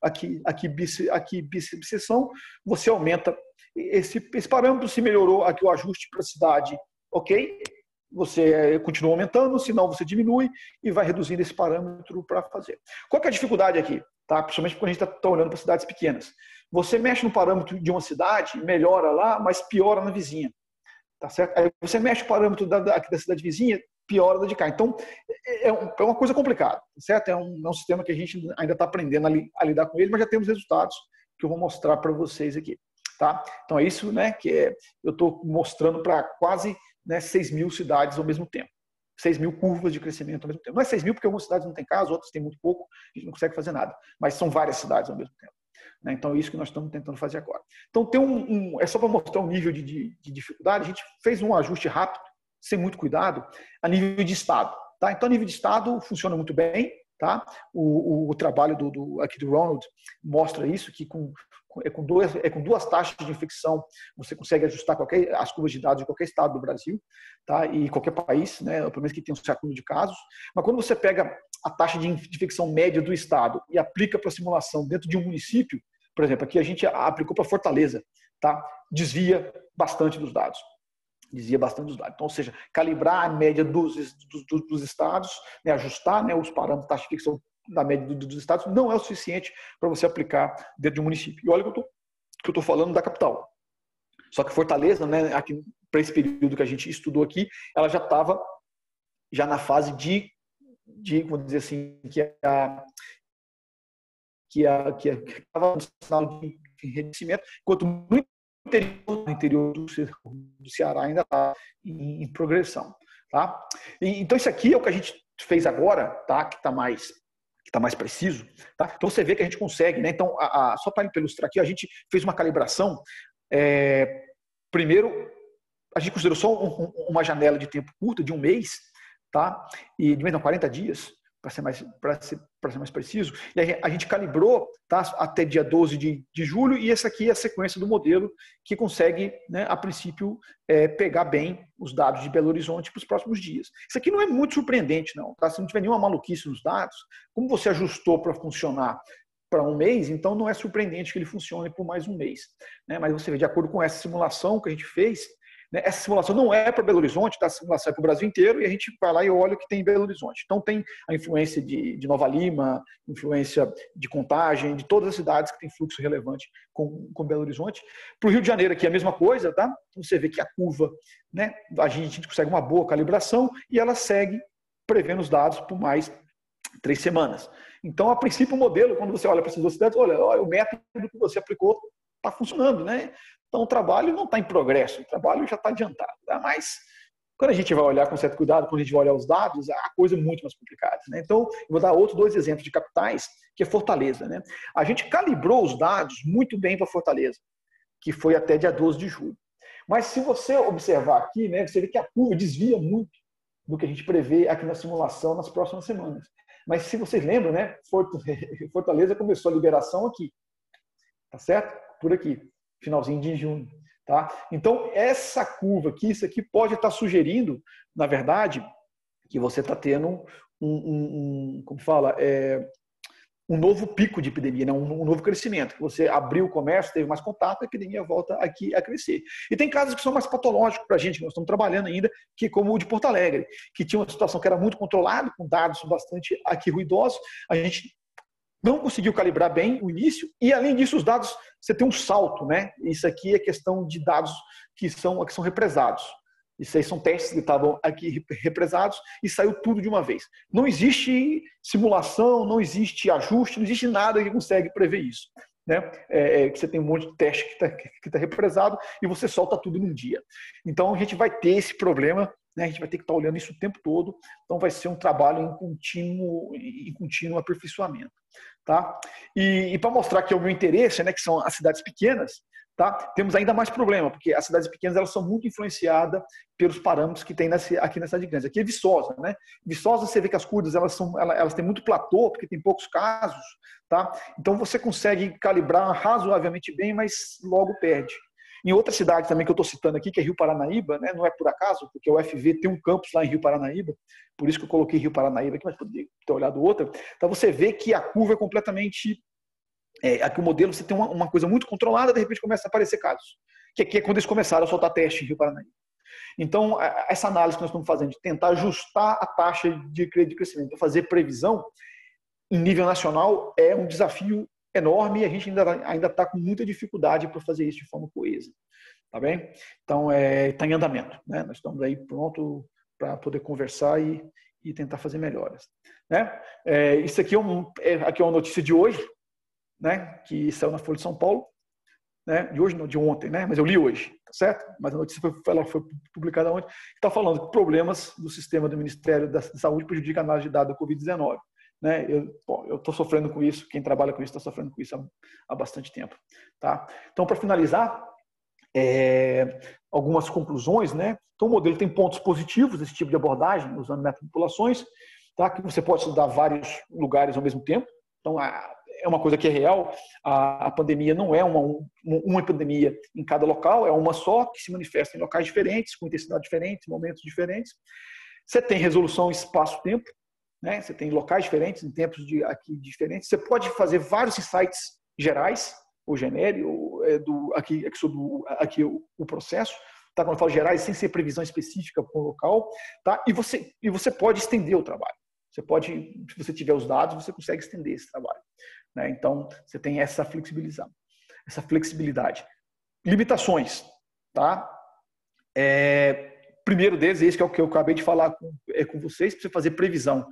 aqui, aqui, bis, aqui bisseção, você aumenta esse, esse parâmetro, se melhorou aqui o ajuste para a cidade, ok? Você eh, continua aumentando, senão você diminui e vai reduzindo esse parâmetro para fazer. Qual é a dificuldade aqui? Tá? Principalmente quando a gente está tá olhando para cidades pequenas. Você mexe no parâmetro de uma cidade, melhora lá, mas piora na vizinha. Tá certo? Aí você mexe o parâmetro da, da, da cidade vizinha, piora da de cá. Então, é, é, é uma coisa complicada, tá certo? É um, é um, sistema que a gente ainda está aprendendo a, li, a, lidar com ele, mas já temos resultados que eu vou mostrar para vocês aqui. Tá? Então, é isso né, que é, eu estou mostrando para quase né, 6 mil cidades ao mesmo tempo. 6 mil curvas de crescimento ao mesmo tempo. Não é 6 mil porque algumas cidades não têm caso, outras têm muito pouco, a gente não consegue fazer nada. Mas são várias cidades ao mesmo tempo. Né? Então, é isso que nós estamos tentando fazer agora. Então, tem um, um é só para mostrar o um nível de, de, de, dificuldade. A gente fez um ajuste rápido, sem muito cuidado, a nível de Estado. Tá? Então, a nível de Estado, funciona muito bem. Tá? O, o, o trabalho do, do, aqui do Ronald mostra isso, que com, é com, duas, é com duas taxas de infecção, você consegue ajustar qualquer, as curvas de dados de qualquer estado do Brasil, tá? e qualquer país, né? pelo menos que tem um certo número de casos. Mas quando você pega a taxa de infecção média do estado e aplica para a simulação dentro de um município, por exemplo, aqui a gente aplicou para Fortaleza, tá? desvia bastante dos dados dizia bastante dos dados. Então, ou seja, calibrar a média dos, dos, dos estados, né, ajustar né, os parâmetros de taxa de fixação da média dos estados, não é o suficiente para você aplicar dentro de um município. E olha que eu estou falando da capital. Só que Fortaleza, né, aqui para esse período que a gente estudou aqui, ela já estava já na fase de, de vamos dizer assim, que a que a que estava no sinal de enriquecimento, enquanto no interior, interior do, Ceará ainda está em, progressão. Tá? E, então, isso aqui é o que a gente fez agora, tá? que está mais que está mais preciso. Tá? Então, você vê que a gente consegue. Né? Então, a, a, só para ilustrar aqui, a gente fez uma calibração. É, primeiro, a gente considerou só um, um, uma janela de tempo curta, de um mês, tá? e de não, 40 dias, para ser, mais, ser, ser mais preciso. E a gente calibrou tá, até dia 12 de, de julho, e essa aqui é a sequência do modelo que consegue, né, a princípio, é, pegar bem os dados de Belo Horizonte para os próximos dias. Isso aqui não é muito surpreendente, não. Tá? Se não tiver nenhuma maluquice nos dados, como você ajustou para funcionar para um mês, então não é surpreendente que ele funcione por mais um mês. Né? Mas você vê, de acordo com essa simulação que a gente fez, né? Essa simulação não é para Belo Horizonte, tá? a simulação é para o Brasil inteiro e a gente vai lá e olha o que tem em Belo Horizonte. Então tem a influência de, de Nova Lima, influência de Contagem, de todas as cidades que têm fluxo relevante com, com Belo Horizonte. Para o Rio de Janeiro aqui é a mesma coisa, tá? Então, você vê que a curva, né? a gente consegue uma boa calibração e ela segue prevendo os dados por mais três semanas. Então, a princípio, o modelo, quando você olha para essas duas cidades, olha, olha o método que você aplicou está funcionando, né? Então, o trabalho não está em progresso, o trabalho já está adiantado. Tá? Mas, quando a gente vai olhar com certo cuidado, quando a gente vai olhar os dados, a coisa é muito mais complicada. Né? Então, eu vou dar outros dois exemplos de capitais, que é Fortaleza. Né? A gente calibrou os dados muito bem para Fortaleza, que foi até dia 12 de julho. Mas, se você observar aqui, né, você vê que a curva desvia muito do que a gente prevê aqui na simulação nas próximas semanas. Mas, se vocês lembram, né, Fortaleza começou a liberação aqui. Tá certo? Por aqui finalzinho de junho. Tá? Então, essa curva aqui, isso aqui pode estar sugerindo, na verdade, que você está tendo um, um, um, como fala, é, um novo pico de epidemia, né? um, um, novo crescimento. Você abriu o comércio, teve mais contato, a epidemia volta aqui a crescer. E tem casos que são mais patológicos para a gente, que nós estamos trabalhando ainda, que como o de Porto Alegre, que tinha uma situação que era muito controlada, com dados bastante aqui ruidosos. A gente não conseguiu calibrar bem o início, e além disso, os dados, você tem um salto, né? Isso aqui é questão de dados que são, que são represados. Isso aí são testes que estavam aqui represados e saiu tudo de uma vez. Não existe simulação, não existe ajuste, não existe nada que consegue prever isso. Né? É, é, que você tem um monte de teste que está que tá represado e você solta tudo num dia. Então a gente vai ter esse problema, né? a gente vai ter que estar tá olhando isso o tempo todo. Então vai ser um trabalho em contínuo, em contínuo aperfeiçoamento. Tá? E, e para mostrar que é o meu interesse, né, que são as cidades pequenas, Tá? Temos ainda mais problema, porque as cidades pequenas elas são muito influenciadas pelos parâmetros que tem nessa, aqui na cidade grande. Aqui é Viçosa, né? Viçosa você vê que as curvas elas são, elas, elas têm muito platô, porque tem poucos casos, tá? Então você consegue calibrar razoavelmente bem, mas logo perde. Em outra cidade também que eu estou citando aqui, que é Rio Paranaíba, né? não é por acaso, porque o FV tem um campus lá em Rio Paranaíba, por isso que eu coloquei Rio Paranaíba aqui, mas poderia ter olhado outra. Então você vê que a curva é completamente é, aqui o modelo você tem uma, uma, coisa muito controlada, de repente começa a aparecer casos. Que aqui é quando eles começaram a soltar teste em Rio Paraná. Então, essa análise que nós estamos fazendo, de tentar ajustar a taxa de crescimento, fazer previsão em nível nacional, é um desafio enorme e a gente ainda ainda está com muita dificuldade para fazer isso de forma coesa. Tá bem? Então, está é, tá em andamento. Né? Nós estamos aí pronto para poder conversar e, e tentar fazer melhoras. Né? É, isso aqui é, um, é, aqui é uma notícia de hoje, né, que saiu na Folha de São Paulo, né, de hoje, não, de ontem, né, mas eu li hoje, tá certo? Mas a notícia foi, ela foi publicada ontem, está falando que problemas do sistema do Ministério da Saúde prejudicam a análise de dados da Covid-19. Né? Eu estou sofrendo com isso, quem trabalha com isso está sofrendo com isso há, há, bastante tempo. Tá? Então, para finalizar, é, algumas conclusões, né? Então, o modelo tem pontos positivos desse tipo de abordagem, usando metapopulações, tá? que você pode estudar vários lugares ao mesmo tempo. Então, a, é uma coisa que é real. A, a pandemia não é uma, um, uma pandemia em cada local, é uma só que se manifesta em locais diferentes, com intensidade diferente, momentos diferentes. Você tem resolução espaço-tempo, né? Você tem locais diferentes, em tempos de, aqui diferentes. Você pode fazer vários insights gerais ou genéricos é, do aqui aqui sobre o, aqui o, o processo. Tá? Quando eu falo gerais, sem ser previsão específica para o local, tá? E você e você pode estender o trabalho. Você pode, se você tiver os dados, você consegue estender esse trabalho. Né? Então, você tem essa flexibilização, essa flexibilidade. Limitações, tá? É, primeiro deles, esse que é o que eu acabei de falar com, é, com vocês, para você fazer previsão.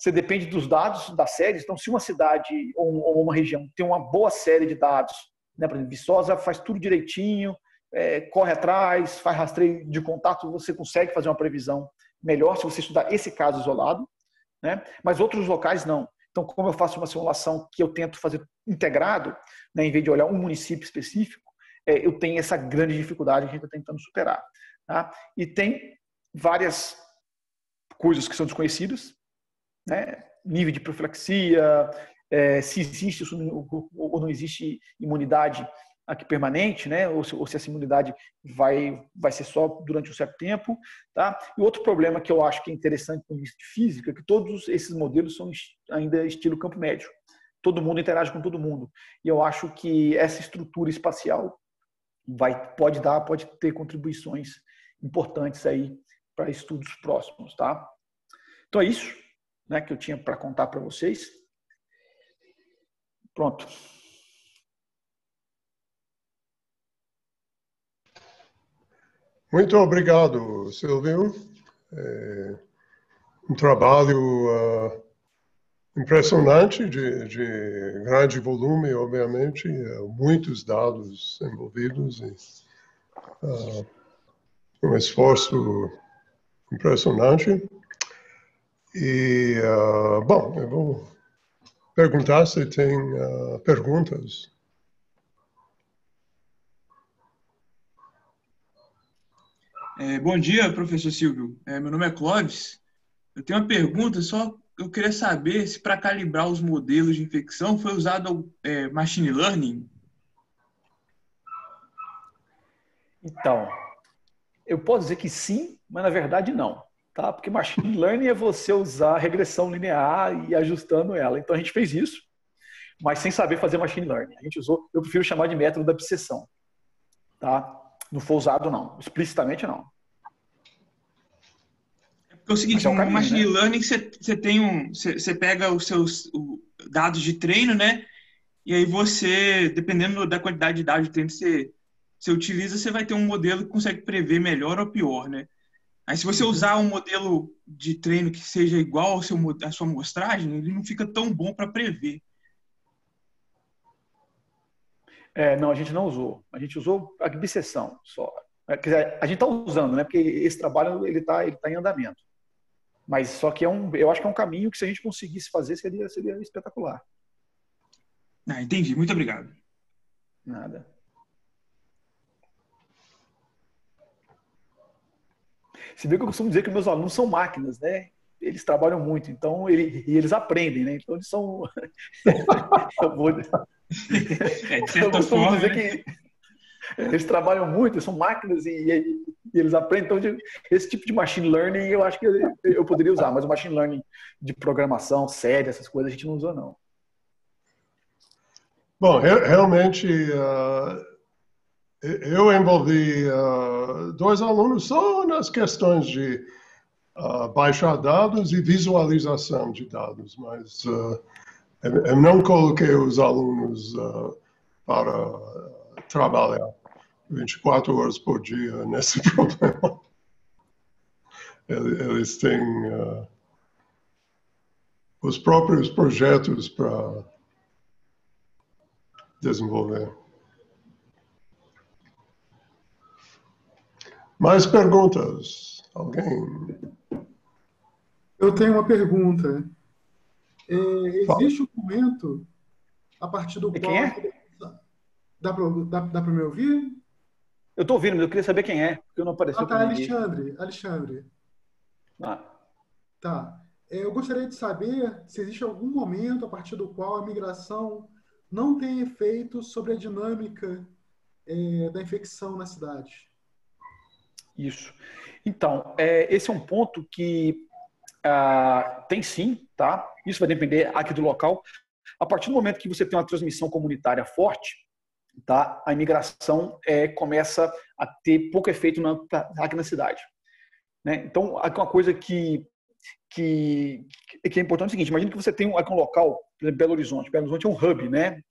Você depende dos dados da série. Então, se uma cidade ou, ou uma região tem uma boa série de dados, né, por exemplo, Viçosa faz tudo direitinho, é, corre atrás, faz rastreio de contato, você consegue fazer uma previsão melhor se você estudar esse caso isolado, né? mas outros locais não. Então, como eu faço uma simulação que eu tento fazer integrado, né, em vez de olhar um município específico, é, eu tenho essa grande dificuldade que a gente está tentando superar. Tá? E tem várias coisas que são desconhecidas, né? nível de profilaxia, é, se existe ou não existe imunidade aqui permanente, né? Ou se, ou se, essa imunidade vai, vai ser só durante um certo tempo, tá? E outro problema que eu acho que é interessante com vista de física é que todos esses modelos são ainda estilo campo médio. Todo mundo interage com todo mundo. E eu acho que essa estrutura espacial vai, pode dar, pode ter contribuições importantes aí para estudos próximos, tá? Então é isso, né, que eu tinha para contar para vocês. Pronto. Muito obrigado, Silvio. É um trabalho uh, impressionante, de, de, grande volume, obviamente, uh, muitos dados envolvidos e uh, um esforço impressionante. E, uh, bom, eu vou perguntar se tem uh, perguntas. É, bom dia, professor Silvio. É, meu nome é Clóvis. Eu tenho uma pergunta, só eu queria saber se para calibrar os modelos de infecção foi usado é, machine learning. Então, eu posso dizer que sim, mas na verdade não, tá? Porque machine learning é você usar regressão linear e ajustando ela. Então a gente fez isso, mas sem saber fazer machine learning. A gente usou, eu prefiro chamar de método da obsessão, tá? Não foi usado, não. Explicitamente, não. É o seguinte, é caminho, machine né? learning, você, você tem um... Você, você pega os seus dados de treino, né? E aí você, dependendo da quantidade de dados de treino, você você utiliza, você vai ter um modelo que consegue prever melhor ou pior, né? Aí se você uhum. usar um modelo de treino que seja igual ao seu, à sua amostragem, ele não fica tão bom para prever. É, não, a gente não usou. A gente usou a obsessão só. É, quer dizer, a gente está usando, né? Porque esse trabalho ele está ele tá em andamento. Mas só que é um, eu acho que é um caminho que se a gente conseguisse fazer seria, seria espetacular. Ah, entendi. Muito obrigado. Nada. Se vê que eu costumo dizer que meus alunos são máquinas, né? Eles trabalham muito, então ele, e eles aprendem, né? Então eles são. eu vou... é, de eu costumo forma, dizer né? que eles trabalham muito, eles são máquinas e, e, e eles aprendem. Então, esse tipo de machine learning eu acho que eu, eu poderia usar, mas o machine learning de programação séria, essas coisas, a gente não usa, não. Bom, realmente, uh, eu envolvi uh, dois alunos só nas questões de uh, baixar dados e visualização de dados, mas eu não coloquei os alunos para trabalhar 24 horas por dia nesse problema. Eles têm os próprios projetos para desenvolver. Mais perguntas? Alguém? Eu tenho uma pergunta. É, existe um momento a partir do qual. Quem é? Dá para dá, dá me ouvir? Eu estou ouvindo, mas eu queria saber quem é, porque eu não apareceu. Ah, tá, Alexandre. Alexandre. Ah. Tá. É, eu gostaria de saber se existe algum momento a partir do qual a migração não tem efeito sobre a dinâmica é, da infecção na cidade. Isso. Então, é, esse é um ponto que ah, tem sim, tá? Isso vai depender aqui do local. A partir do momento que você tem uma transmissão comunitária forte, tá? A imigração é, começa a ter pouco efeito na, aqui na cidade. Né? Então, aqui uma coisa que, que, que é importante é o seguinte: imagina que você tem aqui um local por exemplo, Belo Horizonte. Belo Horizonte é um hub, né?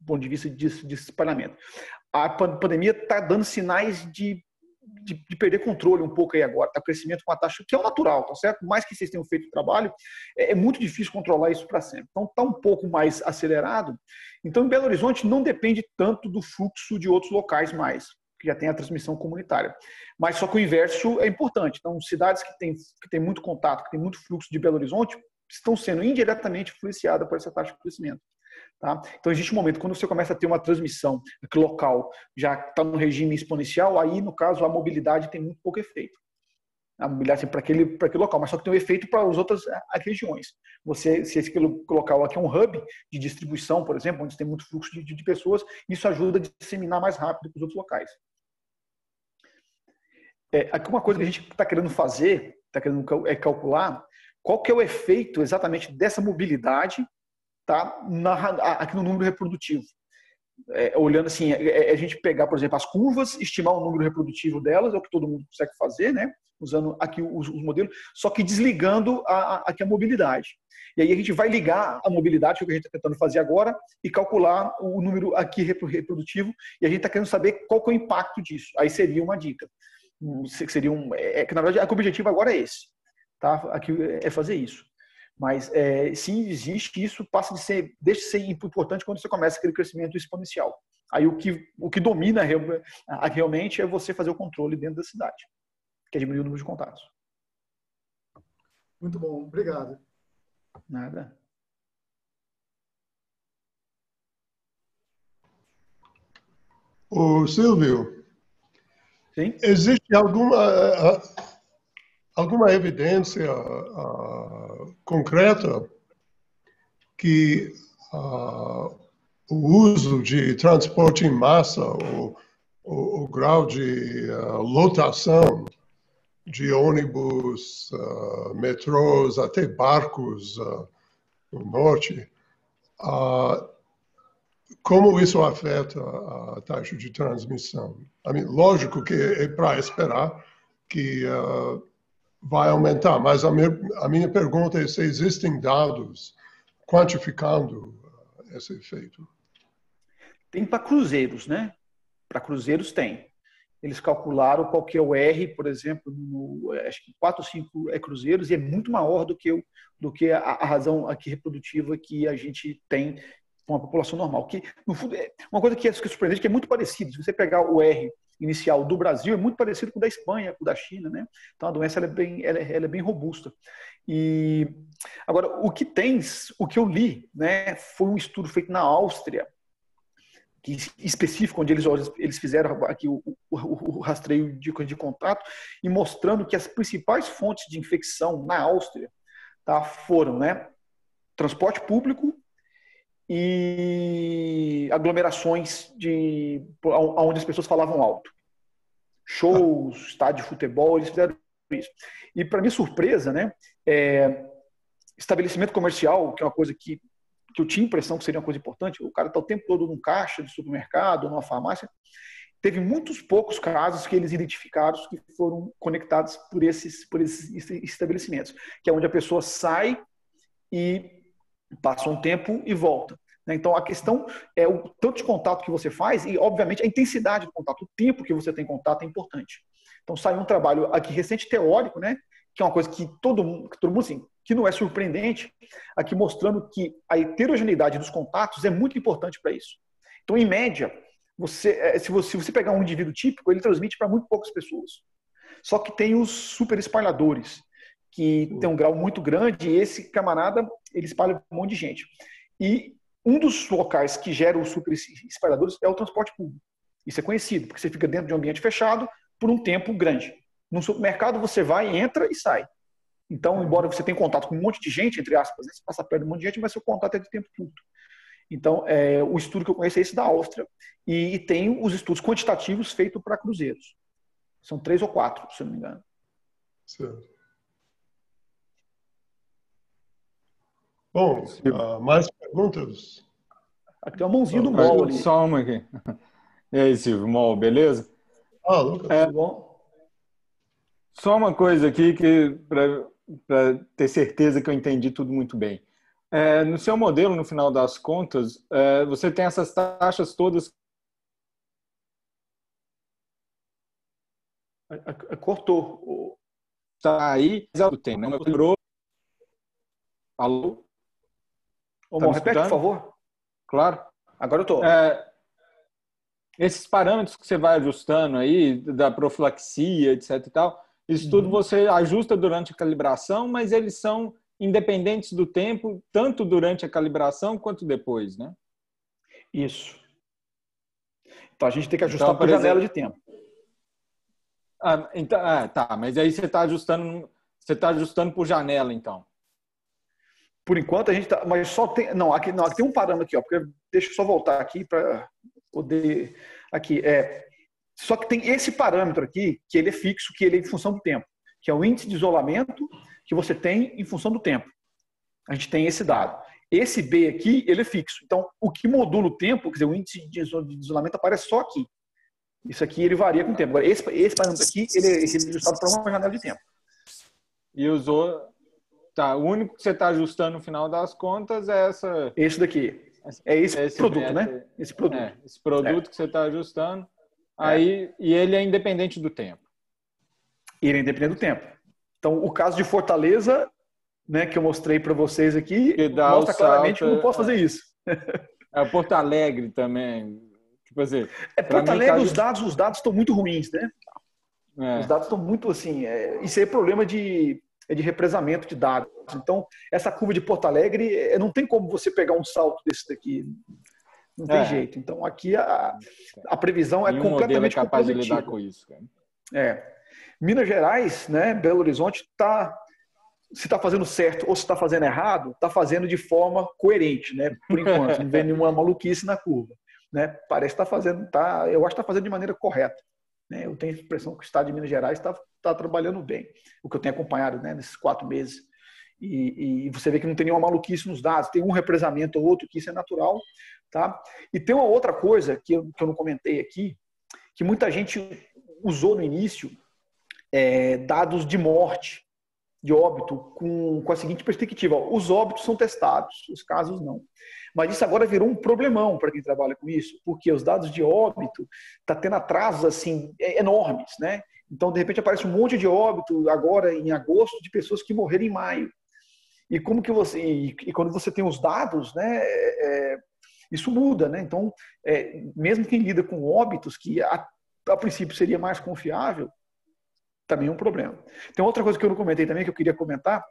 Do ponto de vista de, de espalhamento. A pandemia está dando sinais de, de, de, perder controle um pouco aí agora. Está crescimento com a taxa que é o natural, tá certo? Mais que vocês tenham feito o trabalho, é, é muito difícil controlar isso para sempre. Então está um pouco mais acelerado. Então, em Belo Horizonte não depende tanto do fluxo de outros locais mais que já tem a transmissão comunitária. Mas só que o inverso é importante. Então, cidades que têm, que têm muito contato, que têm muito fluxo de Belo Horizonte, estão sendo indiretamente influenciadas por essa taxa de crescimento. Tá? Então, existe um momento, quando você começa a ter uma transmissão local, já está no regime exponencial, aí, no caso, a mobilidade tem muito pouco efeito. A mobilidade assim, para aquele, aquele local, mas só que tem um efeito para as outras eh, regiões. Você, se esse local aqui é um hub de distribuição, por exemplo, onde tem muito fluxo de, de pessoas, isso ajuda a disseminar mais rápido para os outros locais. É, aqui uma coisa que a gente está querendo fazer, está querendo é calcular, qual que é o efeito exatamente dessa mobilidade tá, na, aqui no número reprodutivo. É, olhando assim, é, é, a gente pegar, por exemplo, as curvas, estimar o número reprodutivo delas, é o que todo mundo consegue fazer, né? usando aqui os, os modelos, só que desligando a, a, aqui a mobilidade. E aí a gente vai ligar a mobilidade, que é o que a gente está tentando fazer agora, e calcular o número aqui reprodutivo, e a gente está querendo saber qual que é o impacto disso. Aí seria uma dica. Seria um, é, é que na verdade o objetivo agora é esse tá? Aqui é fazer isso. Mas é, sim, existe isso, passa de ser, deixa de ser importante quando você começa aquele crescimento exponencial. Aí o que, o que domina realmente é você fazer o controle dentro da cidade, que é diminuir o número de contatos. Muito bom, obrigado. Nada. O Silvio, Sim? existe alguma alguma evidência uh, concreta que uh, o uso de transporte em massa, o, o, o grau de uh, lotação de ônibus, metrôs, até barcos no norte, como isso afeta a taxa de transmissão? I mean, lógico que é para esperar que uh, vai aumentar. Mas a minha, a minha pergunta é se existem dados quantificando uh, esse efeito. Tem para cruzeiros, né? Para cruzeiros tem. Eles calcularam qual que é o R, por exemplo, no, acho que 4 ou 5 é cruzeiros, e é muito maior do que, o, do que a, a razão aqui reprodutiva que a gente tem com a população normal. Que, no fundo, é uma coisa que é surpreendente, que é muito parecido. Se você pegar o R inicial do Brasil, é muito parecido com o da Espanha, com o da China, né? Então a doença é, bem, ela é, ela é bem robusta. E agora o que tem, o que eu li, né, foi um estudo feito na Áustria, que específico onde eles eles fizeram aqui o, o, o rastreio de, de contato e mostrando que as principais fontes de infecção na Áustria, tá, foram, né, transporte público e aglomerações de onde as pessoas falavam alto. Shows, estádio de futebol, eles fizeram isso. E para minha surpresa, né, é, estabelecimento comercial, que é uma coisa que, que eu tinha impressão que seria uma coisa importante, o cara está o tempo todo num caixa de supermercado, numa farmácia, teve muitos poucos casos que eles identificaram que foram conectados por esses, por esses estabelecimentos, que é onde a pessoa sai e passa um tempo e volta. Né? Então, a questão é o tanto de contato que você faz e, obviamente, a intensidade do contato, o tempo que você tem contato é importante. Então, saiu um trabalho aqui recente, teórico, né? que é uma coisa que todo mundo, que todo mundo assim, que não é surpreendente, aqui mostrando que a heterogeneidade dos contatos é muito importante para isso. Então, em média, você, é, se você, se você pegar um indivíduo típico, ele transmite para muito poucas pessoas. Só que tem os super espalhadores, que tem um grau muito grande, e esse camarada, ele espalha um monte de gente. E um dos locais que gera os super espalhadores é o transporte público. Isso é conhecido, porque você fica dentro de um ambiente fechado por um tempo grande. No supermercado você vai, entra e sai. Então, embora você tenha contato com um monte de gente, entre aspas, né, você passa perto de um monte de gente, mas seu contato é de tempo curto. Então, é, o estudo que eu conheço é esse da Áustria, e, e tem os estudos quantitativos feitos para cruzeiros. São três ou quatro, se não me engano. Certo. Bom, uh, mais perguntas? Aqui tem uma mãozinha do Mol ali. Só uma aqui. E aí, Silvio, Mol, beleza? Ah, Lucas, é, tudo bom? Só uma coisa aqui que para ter certeza que eu entendi tudo muito bem. É, no seu modelo, no final das contas, é, você tem essas taxas todas. Cortou. Tá aí, tem, né? Alô? Ô, tá repete, por favor. Claro. Agora eu tô. É, esses parâmetros que você vai ajustando aí, da profilaxia, etc e tal, isso tudo uhum. você ajusta durante a calibração, mas eles são independentes do tempo, tanto durante a calibração quanto depois, né? Isso. Então a gente tem que ajustar então, por, por janela de tempo. Ah, então, ah, tá, mas aí você está ajustando, você está ajustando por janela, então. Por enquanto a gente tá, mas só tem, não, aqui não, aqui tem um parâmetro aqui, ó, porque deixa eu só voltar aqui para poder aqui é só que tem esse parâmetro aqui, que ele é fixo, que ele é em função do tempo, que é o índice de isolamento que você tem em função do tempo. A gente tem esse dado. Esse B aqui, ele é fixo. Então, o que modula o tempo, quer dizer, o índice de isolamento aparece só aqui. Isso aqui ele varia com o tempo. Agora, esse, esse parâmetro aqui, ele é ajustado para uma janela de tempo. E usou. Tá, o único que você está ajustando no final das contas é essa. Esse daqui. É esse, esse produto, né? Esse produto. É, esse produto é. que você está ajustando. Aí, é. E ele é independente do tempo. Ele é independente do tempo. Então, o caso de Fortaleza, né, que eu mostrei para vocês aqui, mostra claramente que eu não posso fazer isso. É Porto Alegre também. Tipo assim, é Porto Alegre, os dados, os dados estão muito ruins, né? É. Os dados estão muito assim. É, isso aí é problema de, é de represamento de dados. Então, essa curva de Porto Alegre, é, não tem como você pegar um salto desse daqui. Não tem é. jeito. Então, aqui a, a previsão é completamente é capaz de lidar com isso. Cara. É. Minas Gerais, né, Belo Horizonte, está se está fazendo certo ou se está fazendo errado, está fazendo de forma coerente, né? Por enquanto, não vê nenhuma maluquice na curva, né? Parece estar tá fazendo, tá, eu acho que está fazendo de maneira correta. Né? Eu tenho a impressão que o Estado de Minas Gerais está tá trabalhando bem, o que eu tenho acompanhado, né, nesses quatro meses. E, e, você vê que não tem nenhuma maluquice nos dados, tem um represamento ou outro que isso é natural, Tá? E tem uma outra coisa que eu, que eu não comentei aqui, que muita gente usou no início, é, dados de morte, de óbito, com, com a seguinte perspectiva: os óbitos são testados, os casos não. Mas isso agora virou um problemão para quem trabalha com isso, porque os dados de óbito tá tendo atrasos assim enormes, né? Então, de repente, aparece um monte de óbito agora em agosto de pessoas que morreram em maio. E como que você e, e quando você tem os dados, né? É, isso muda, né? Então, é, mesmo quem lida com óbitos, que a, a princípio seria mais confiável, também é um problema. Tem outra coisa que eu não comentei também que eu queria comentar.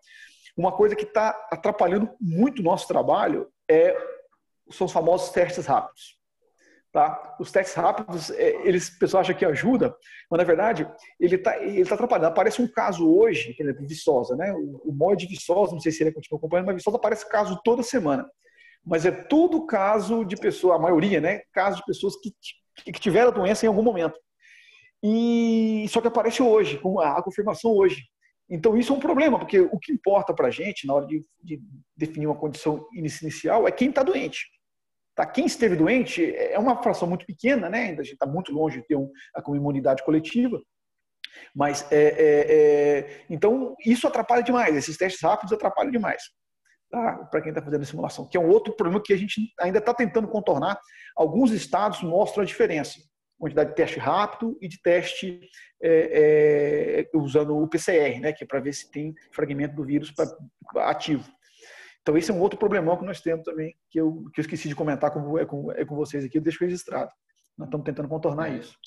Uma coisa que está atrapalhando muito o nosso trabalho é, são os famosos testes rápidos. Tá? Os testes rápidos, é, eles, o pessoal acha que ajuda, mas na verdade ele está ele tá atrapalhando. Aparece um caso hoje, por exemplo, Viçosa, né? o, o mod Viçosa, não sei se ele continua acompanhando, mas Viçosa aparece caso toda semana. Mas é tudo caso de pessoa, a maioria, né? Caso de pessoas que, que tiveram a doença em algum momento. E só que aparece hoje, com a confirmação hoje. Então, isso é um problema, porque o que importa para a gente, na hora de, de, definir uma condição inicial, é quem está doente. Tá? Quem esteve doente é uma fração muito pequena, né? ainda a gente está muito longe de ter um, uma imunidade coletiva. Mas, é, é, é, então, isso atrapalha demais, esses testes rápidos atrapalham demais. Tá? Para quem está fazendo simulação, que é um outro problema que a gente ainda está tentando contornar. Alguns estados mostram a diferença quantidade de teste rápido e de teste é, é, usando o PCR, né, que é para ver se tem fragmento do vírus pra, ativo. Então, esse é um outro problemão que nós temos também, que eu, que eu esqueci de comentar com, é, com, é com vocês aqui, eu deixo registrado. Nós estamos tentando contornar é. isso.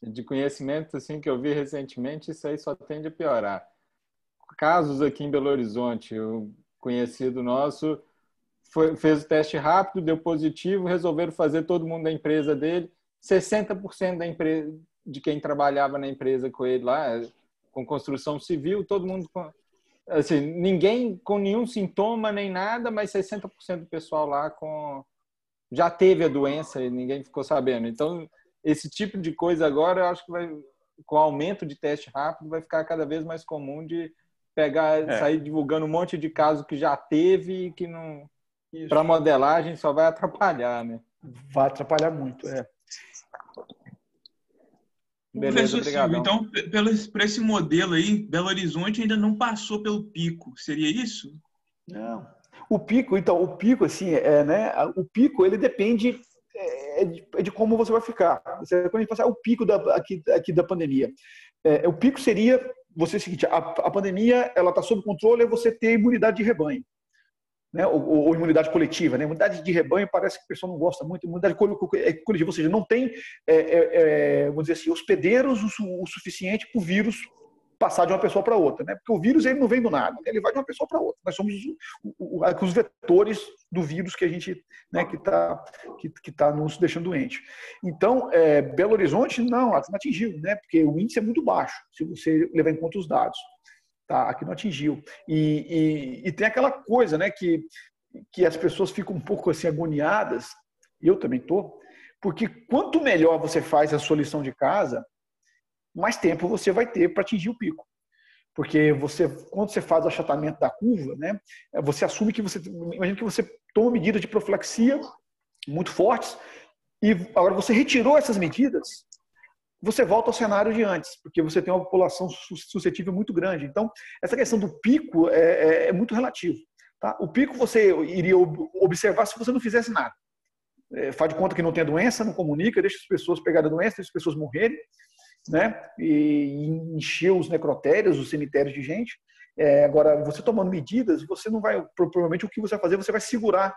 De conhecimento assim, que eu vi recentemente, isso aí só tende a piorar. Casos aqui em Belo Horizonte, o conhecido nosso foi, fez o teste rápido, deu positivo, resolveram fazer todo mundo da empresa dele 60% da empresa, de quem trabalhava na empresa com ele lá, com construção civil, todo mundo com, assim, ninguém com nenhum sintoma nem nada, mas 60% do pessoal lá com já teve a doença e ninguém ficou sabendo. Então, esse tipo de coisa agora, eu acho que vai com o aumento de teste rápido vai ficar cada vez mais comum de pegar, é. sair divulgando um monte de casos que já teve e que não para modelagem só vai atrapalhar, né? Vai atrapalhar muito, é. Beleza, obrigado. Então, por esse modelo aí, Belo Horizonte ainda não passou pelo pico. Seria isso? Não. O pico, então, o pico, assim, é, né? O pico, ele depende é, de, é de como você vai ficar. Você, quando a gente passar o pico da, aqui, aqui da pandemia, é, o pico seria você é o seguinte: a, a pandemia ela está sob controle, é você ter imunidade de rebanho né, ou, ou, imunidade coletiva. Né? Imunidade de rebanho parece que a pessoa não gosta muito. Imunidade é, coletiva, ou seja, não tem, é, é, é, vamos dizer assim, hospedeiros o, o suficiente para o vírus passar de uma pessoa para outra, né? Porque o vírus ele não vem do nada, ele vai de uma pessoa para outra. Nós somos o, o, os vetores do vírus que a gente, né, que está que, que tá nos deixando doente. Então, é, Belo Horizonte não, não atingiu, né? Porque o índice é muito baixo, se você levar em conta os dados. Tá, aqui não atingiu. E, e, e, tem aquela coisa, né, que, que as pessoas ficam um pouco assim agoniadas, eu também tô, porque quanto melhor você faz a sua lição de casa, mais tempo você vai ter para atingir o pico. Porque você, quando você faz o achatamento da curva, né, você assume que você, imagina que você toma medidas de profilaxia muito fortes e agora você retirou essas medidas você volta ao cenário de antes, porque você tem uma população suscetível muito grande. Então, essa questão do pico é, é, é muito relativo. Tá? O pico você iria observar se você não fizesse nada. É, faz de conta que não tem a doença, não comunica, deixa as pessoas pegarem a doença, deixa as pessoas morrerem, né? e encher os necrotérios, os cemitérios de gente. É, agora, você tomando medidas, você não vai, provavelmente o que você vai fazer, você vai segurar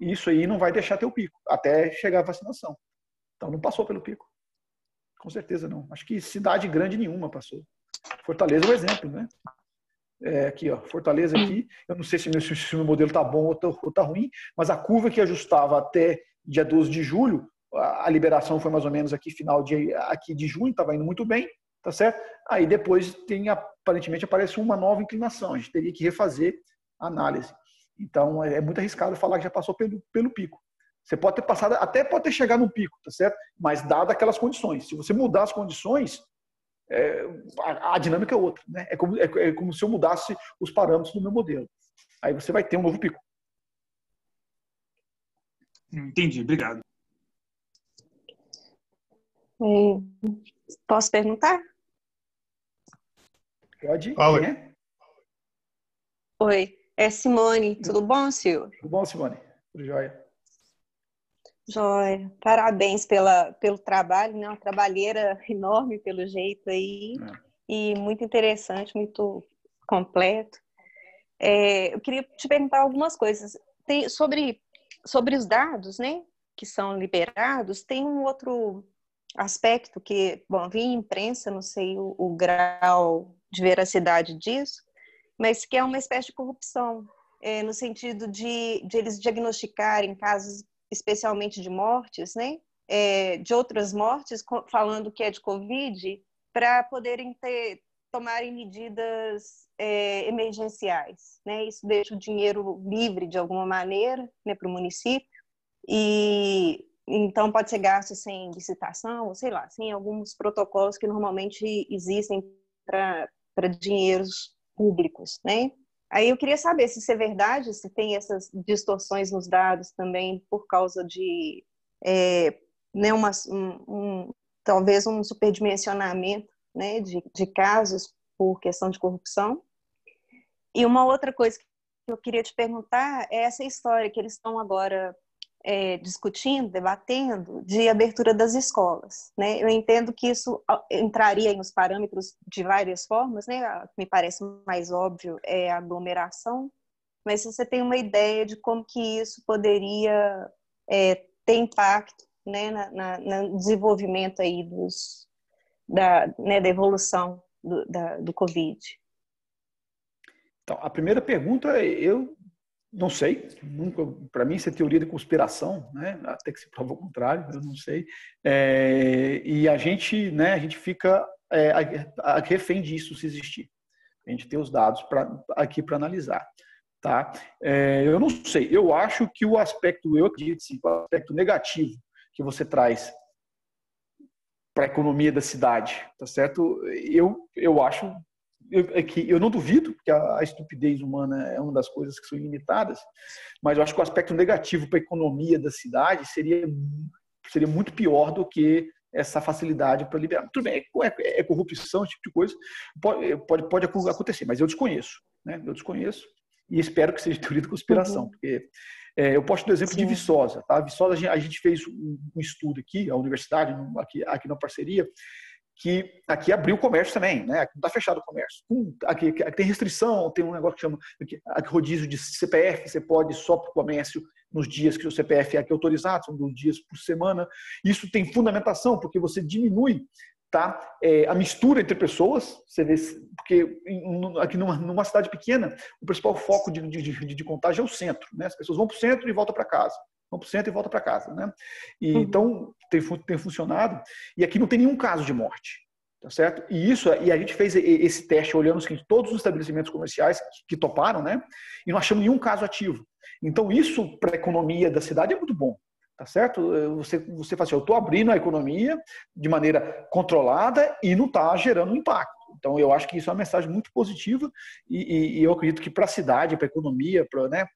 isso aí não vai deixar ter o pico, até chegar a vacinação. Então, não passou pelo pico. Com certeza não. Acho que cidade grande nenhuma passou. Fortaleza é um exemplo, né? É, aqui, ó, Fortaleza aqui. Eu não sei se meu, se meu modelo tá bom ou tá, tá ruim, mas a curva que ajustava até dia 12 de julho, a, a liberação foi mais ou menos aqui final de aqui de junho, estava indo muito bem, tá certo? Aí depois tem aparentemente aparece uma nova inclinação. A gente teria que refazer a análise. Então é, é muito arriscado falar que já passou pelo, pelo pico. Você pode ter passado, até pode ter chegado no pico, tá certo? Mas dado aquelas condições. Se você mudar as condições, é, a, a, dinâmica é outra. Né? É, como, é, é como se eu mudasse os parâmetros do meu modelo. Aí você vai ter um novo pico. Entendi, obrigado. Posso perguntar? Pode. Fala. É? Oi, é Simone. Tudo bom, Silvio? Tudo bom, Simone? Tudo jóia. Jóia. Parabéns pela, pelo trabalho, né? Uma trabalheira enorme pelo jeito aí. É. E muito interessante, muito completo. É, eu queria te perguntar algumas coisas. Tem, sobre, sobre os dados, né? Que são liberados, tem um outro aspecto que, bom, vi em imprensa, não sei o, o grau de veracidade disso, mas que é uma espécie de corrupção, é, no sentido de, de eles diagnosticarem casos especialmente de mortes, né? É, de outras mortes, falando que é de Covid, para poderem ter, tomarem medidas é, emergenciais. Né? Isso deixa o dinheiro livre de alguma maneira né, para o município e então pode ser gasto sem licitação, sei lá, sem alguns protocolos que normalmente existem para dinheiros públicos, né? Aí eu queria saber se isso é verdade, se tem essas distorções nos dados também por causa de é, né, uma, um, um, talvez um superdimensionamento né, de, de casos por questão de corrupção. E uma outra coisa que eu queria te perguntar é essa história que eles estão agora é, discutindo, debatendo, de abertura das escolas. Né? Eu entendo que isso entraria nos parâmetros de várias formas, né? me parece mais óbvio é a aglomeração, mas você tem uma ideia de como que isso poderia é, ter impacto né, na, na, no desenvolvimento aí dos, da, né, da evolução do, da, do Covid? Então, a primeira pergunta, eu não sei, nunca, para mim isso é teoria de conspiração, né? Até que se prova o contrário, eu não sei. É, e a gente, né? A gente fica é, a, a refém disso se existir. A gente tem os dados para aqui para analisar, tá? É, eu não sei. Eu acho que o aspecto, eu acredito, sim, o aspecto negativo que você traz para a economia da cidade, tá certo? Eu eu acho eu, é que eu não duvido, que a, a, estupidez humana é uma das coisas que são ilimitadas, mas eu acho que o aspecto negativo para a economia da cidade seria, seria muito pior do que essa facilidade para liberar. Tudo bem, é, é, corrupção, esse tipo de coisa, pode, pode, pode acontecer, mas eu desconheço, né? Eu desconheço e espero que seja teoria de conspiração, uhum. porque é, eu posto o exemplo Sim. de Viçosa, tá? Viçosa, a gente, a gente fez um, um, estudo aqui, a universidade, aqui, aqui na parceria, que aqui abriu o comércio também, né? Aqui não está fechado o comércio. Aqui, aqui, tem restrição, tem um negócio que chama aqui, aqui rodízio de CPF, você pode só para o comércio nos dias que o CPF é aqui autorizado, são dois dias por semana. Isso tem fundamentação, porque você diminui tá? É, a mistura entre pessoas, você vê, porque aqui numa, numa cidade pequena, o principal foco de, de, de, de é o centro, né? As pessoas vão para o centro e voltam para casa vão para o centro e volta para casa, né? E, uhum. Então, tem, tem funcionado. E aqui não tem nenhum caso de morte, tá certo? E isso, e a gente fez esse teste olhando assim, todos os estabelecimentos comerciais que, que toparam, né? E não achamos nenhum caso ativo. Então, isso para a economia da cidade é muito bom, tá certo? Você, você fala assim, eu estou abrindo a economia de maneira controlada e não está gerando impacto. Então, eu acho que isso é uma mensagem muito positiva e, e, e eu acredito que para a cidade, para a economia, para, né,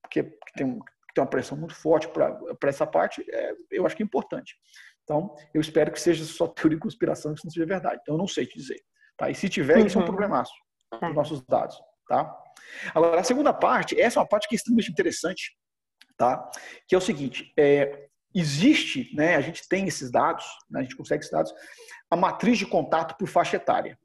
porque tem, que tem uma pressão muito forte para essa parte, é, eu acho que é importante. Então, eu espero que seja só teoria de conspiração, que isso não seja verdade. Então, eu não sei te dizer. Tá? E se tiver, uhum. isso é um uhum. problemaço para os nossos dados. Tá? Agora, a segunda parte, essa é uma parte que é extremamente interessante, tá? que é o seguinte, é, existe, né, a gente tem esses dados, né, a gente consegue esses dados, a matriz de contato por faixa etária.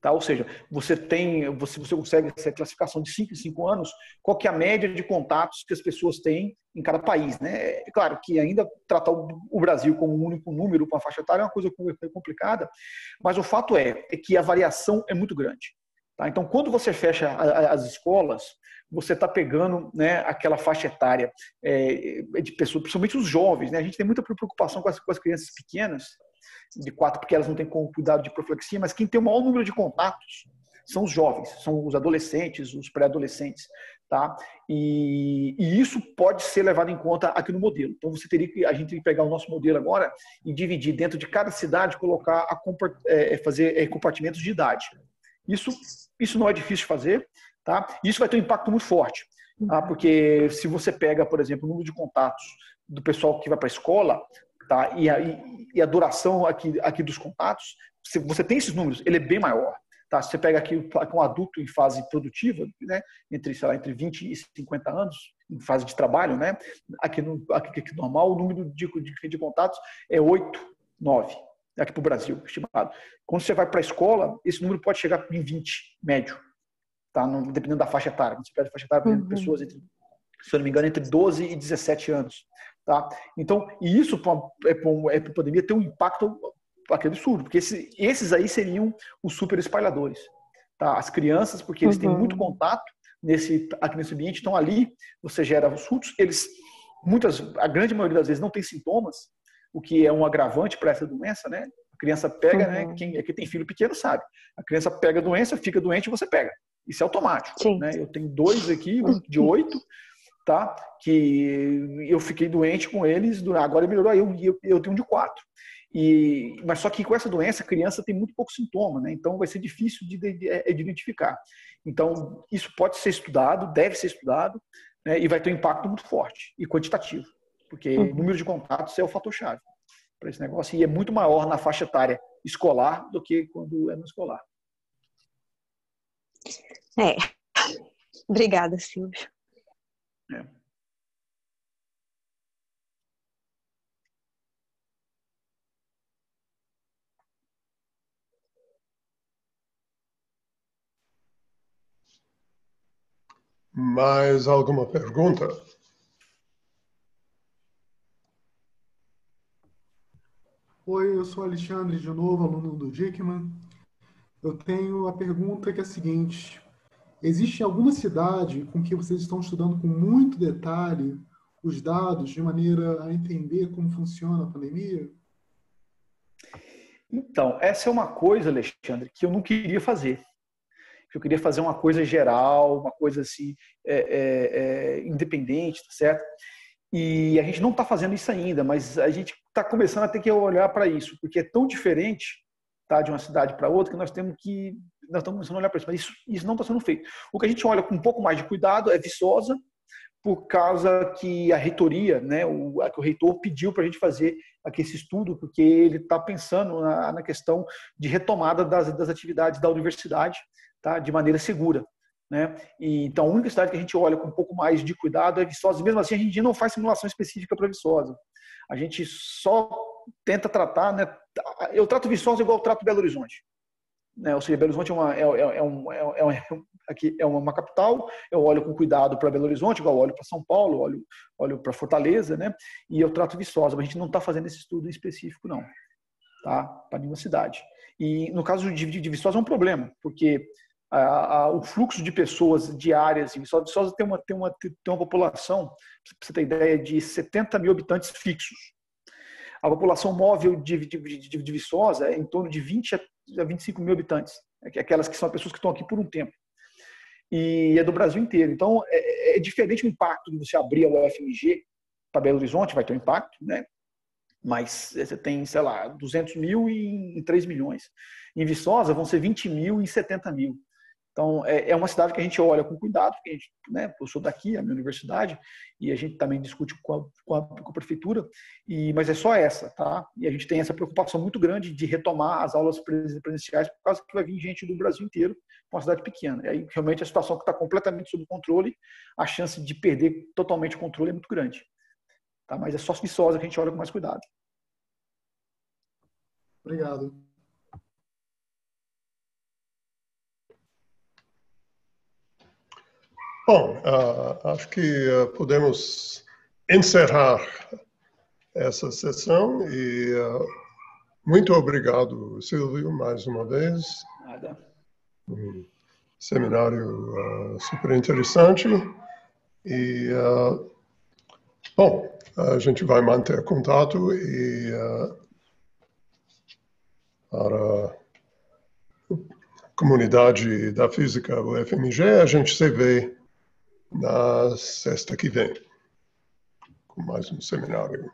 Tá? Ou seja, você tem, você, você consegue essa classificação de 5 em 5 anos, qual que é a média de contatos que as pessoas têm em cada país. Né? É claro que ainda tratar o Brasil como um único número para uma faixa etária é uma coisa complicada, mas o fato é, é que a variação é muito grande. Tá? Então, quando você fecha as escolas, você está pegando né, aquela faixa etária é, de pessoas, principalmente os jovens. Né? A gente tem muita preocupação com as, com as crianças pequenas, de quatro, porque elas não têm cuidado de profilaxia, mas quem tem o maior número de contatos são os jovens, são os adolescentes, os pré-adolescentes, tá? E, e, isso pode ser levado em conta aqui no modelo. Então você teria que a gente teria que pegar o nosso modelo agora e dividir dentro de cada cidade, colocar a é, é, fazer é, compartimentos de idade. Isso isso não é difícil de fazer, tá? Isso vai ter um impacto muito forte, tá? Porque se você pega, por exemplo, o número de contatos do pessoal que vai para a escola, tá? E a, e a duração aqui, aqui dos contatos, se você tem esses números, ele é bem maior. Tá? Se você pega aqui um adulto em fase produtiva, né, entre, sei lá, entre 20 e 50 anos, em fase de trabalho, né? Aqui no aqui, aqui normal, o número de, de, de contatos é 8, 9, aqui para o Brasil, estimado. Quando você vai para a escola, esse número pode chegar em 20, médio, tá? No, dependendo da faixa etária. Quando você pede faixa etária, por exemplo, uhum. pessoas entre, se eu não me engano, entre 12 e 17 anos. Tá? Então, e isso para é a é pandemia tem um impacto aquele absurdo, porque esse, esses aí seriam os super espalhadores. Tá? As crianças, porque eles uhum. têm muito contato nesse, aqui nesse ambiente, estão ali, você gera os surtos, eles, muitas, a grande maioria das vezes não tem sintomas, o que é um agravante para essa doença, né? A criança pega, né? uhum. né? Quem, quem tem filho pequeno sabe. A criança pega a doença, fica doente e você pega. Isso é automático. Né? Eu tenho dois aqui, um de oito, tá? Que eu fiquei doente com eles, agora melhorou, eu, eu, eu tenho um de quatro. E, mas só que com essa doença a criança tem muito pouco sintoma, né? Então vai ser difícil de, de, de, é, identificar. Então isso pode ser estudado, deve ser estudado, né? e vai ter um impacto muito forte e quantitativo, porque uhum. número de contatos é o fator chave para esse negócio e é muito maior na faixa etária escolar do que quando é no escolar. É. Obrigada, Silvio. É. Mais alguma pergunta? Oi, eu sou Alexandre de novo, aluno do Dickman. Eu tenho a pergunta que é a seguinte: existe alguma cidade com que vocês estão estudando com muito detalhe os dados de maneira a entender como funciona a pandemia? Então, essa é uma coisa, Alexandre, que eu não queria fazer eu queria fazer uma coisa geral, uma coisa assim, é, é, é, independente, tá certo? E a gente não está fazendo isso ainda, mas a gente está começando a ter que olhar para isso, porque é tão diferente tá, de uma cidade para outra que nós temos que nós estamos começando a olhar para isso, mas isso, isso não está sendo feito. O que a gente olha com um pouco mais de cuidado é Viçosa, por causa que a reitoria, né, o, o reitor pediu para a gente fazer aqui esse estudo, porque ele está pensando na, na, questão de retomada das, das atividades da universidade tá? de maneira segura. Né? E, então, a única cidade que a gente olha com um pouco mais de cuidado é Viçosa. Mesmo assim, a gente não faz simulação específica para Viçosa. A gente só tenta tratar, né? Eu trato Viçosa igual eu trato Belo Horizonte. Né? Ou seja, Belo Horizonte é uma, é, é, é um, é, é, aqui é uma capital, eu olho com cuidado para Belo Horizonte, igual eu olho para São Paulo, olho, olho para Fortaleza, né? E eu trato Viçosa, mas a gente não está fazendo esse estudo específico, não. Tá? Para nenhuma cidade. E no caso de, de Viçosa é um problema, porque a, a, o fluxo de pessoas diárias em Viçosa. Viçosa tem uma, tem uma, tem uma população, para você ter ideia, de 70 mil habitantes fixos. A população móvel de, de, de, de Viçosa é em torno de 20 a 25 mil habitantes. É aquelas que são pessoas que estão aqui por um tempo. E é do Brasil inteiro. Então, é, é, é diferente o impacto de você abrir a UFMG para Belo Horizonte, vai ter um impacto, né? mas você tem, sei lá, 200 mil em 3 milhões. Em Viçosa vão ser 20 mil e 70 mil. Então, é, é uma cidade que a gente olha com cuidado, porque a gente, né, eu sou daqui, a minha universidade, e a gente também discute com a, com a, com a prefeitura, e, mas é só essa, tá? E a gente tem essa preocupação muito grande de retomar as aulas presenciais, por causa que vai vir gente do Brasil inteiro com uma cidade pequena. E aí, realmente, a situação que está completamente sob controle, a chance de perder totalmente o controle é muito grande. Tá? Mas é só Viçosa que a gente olha com mais cuidado. Obrigado. Bom, uh, acho que uh, podemos encerrar essa sessão e uh, muito obrigado, Silvio, mais uma vez. Nada. Um seminário super interessante e bom, a gente vai manter contato e para a comunidade da física, o FMG, a gente se vê na sexta que vem, com mais um seminário.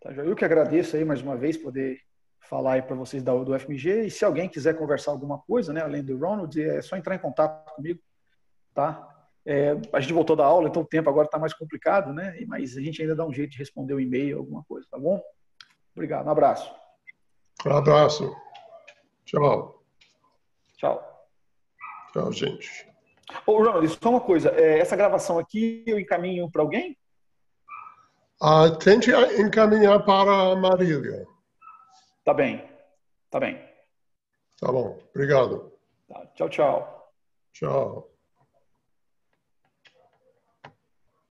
Tá, eu que agradeço aí mais uma vez poder falar aí para vocês da, do FMG. E se alguém quiser conversar alguma coisa, né, além do Ronald, é só entrar em contato comigo, tá? É, a gente voltou da aula, então o tempo agora está mais complicado, né? Mas a gente ainda dá um jeito de responder o um e-mail, alguma coisa, tá bom? Obrigado, um abraço. Um abraço. Tchau. Tchau. Tchau, gente. Ô, Ronald, só uma coisa. É, essa gravação aqui eu encaminho para alguém? Uh, tente encaminhar para a Marília. Tá bem. Tá bem. Tá bom. Obrigado. Tá. Tchau, tchau. Tchau.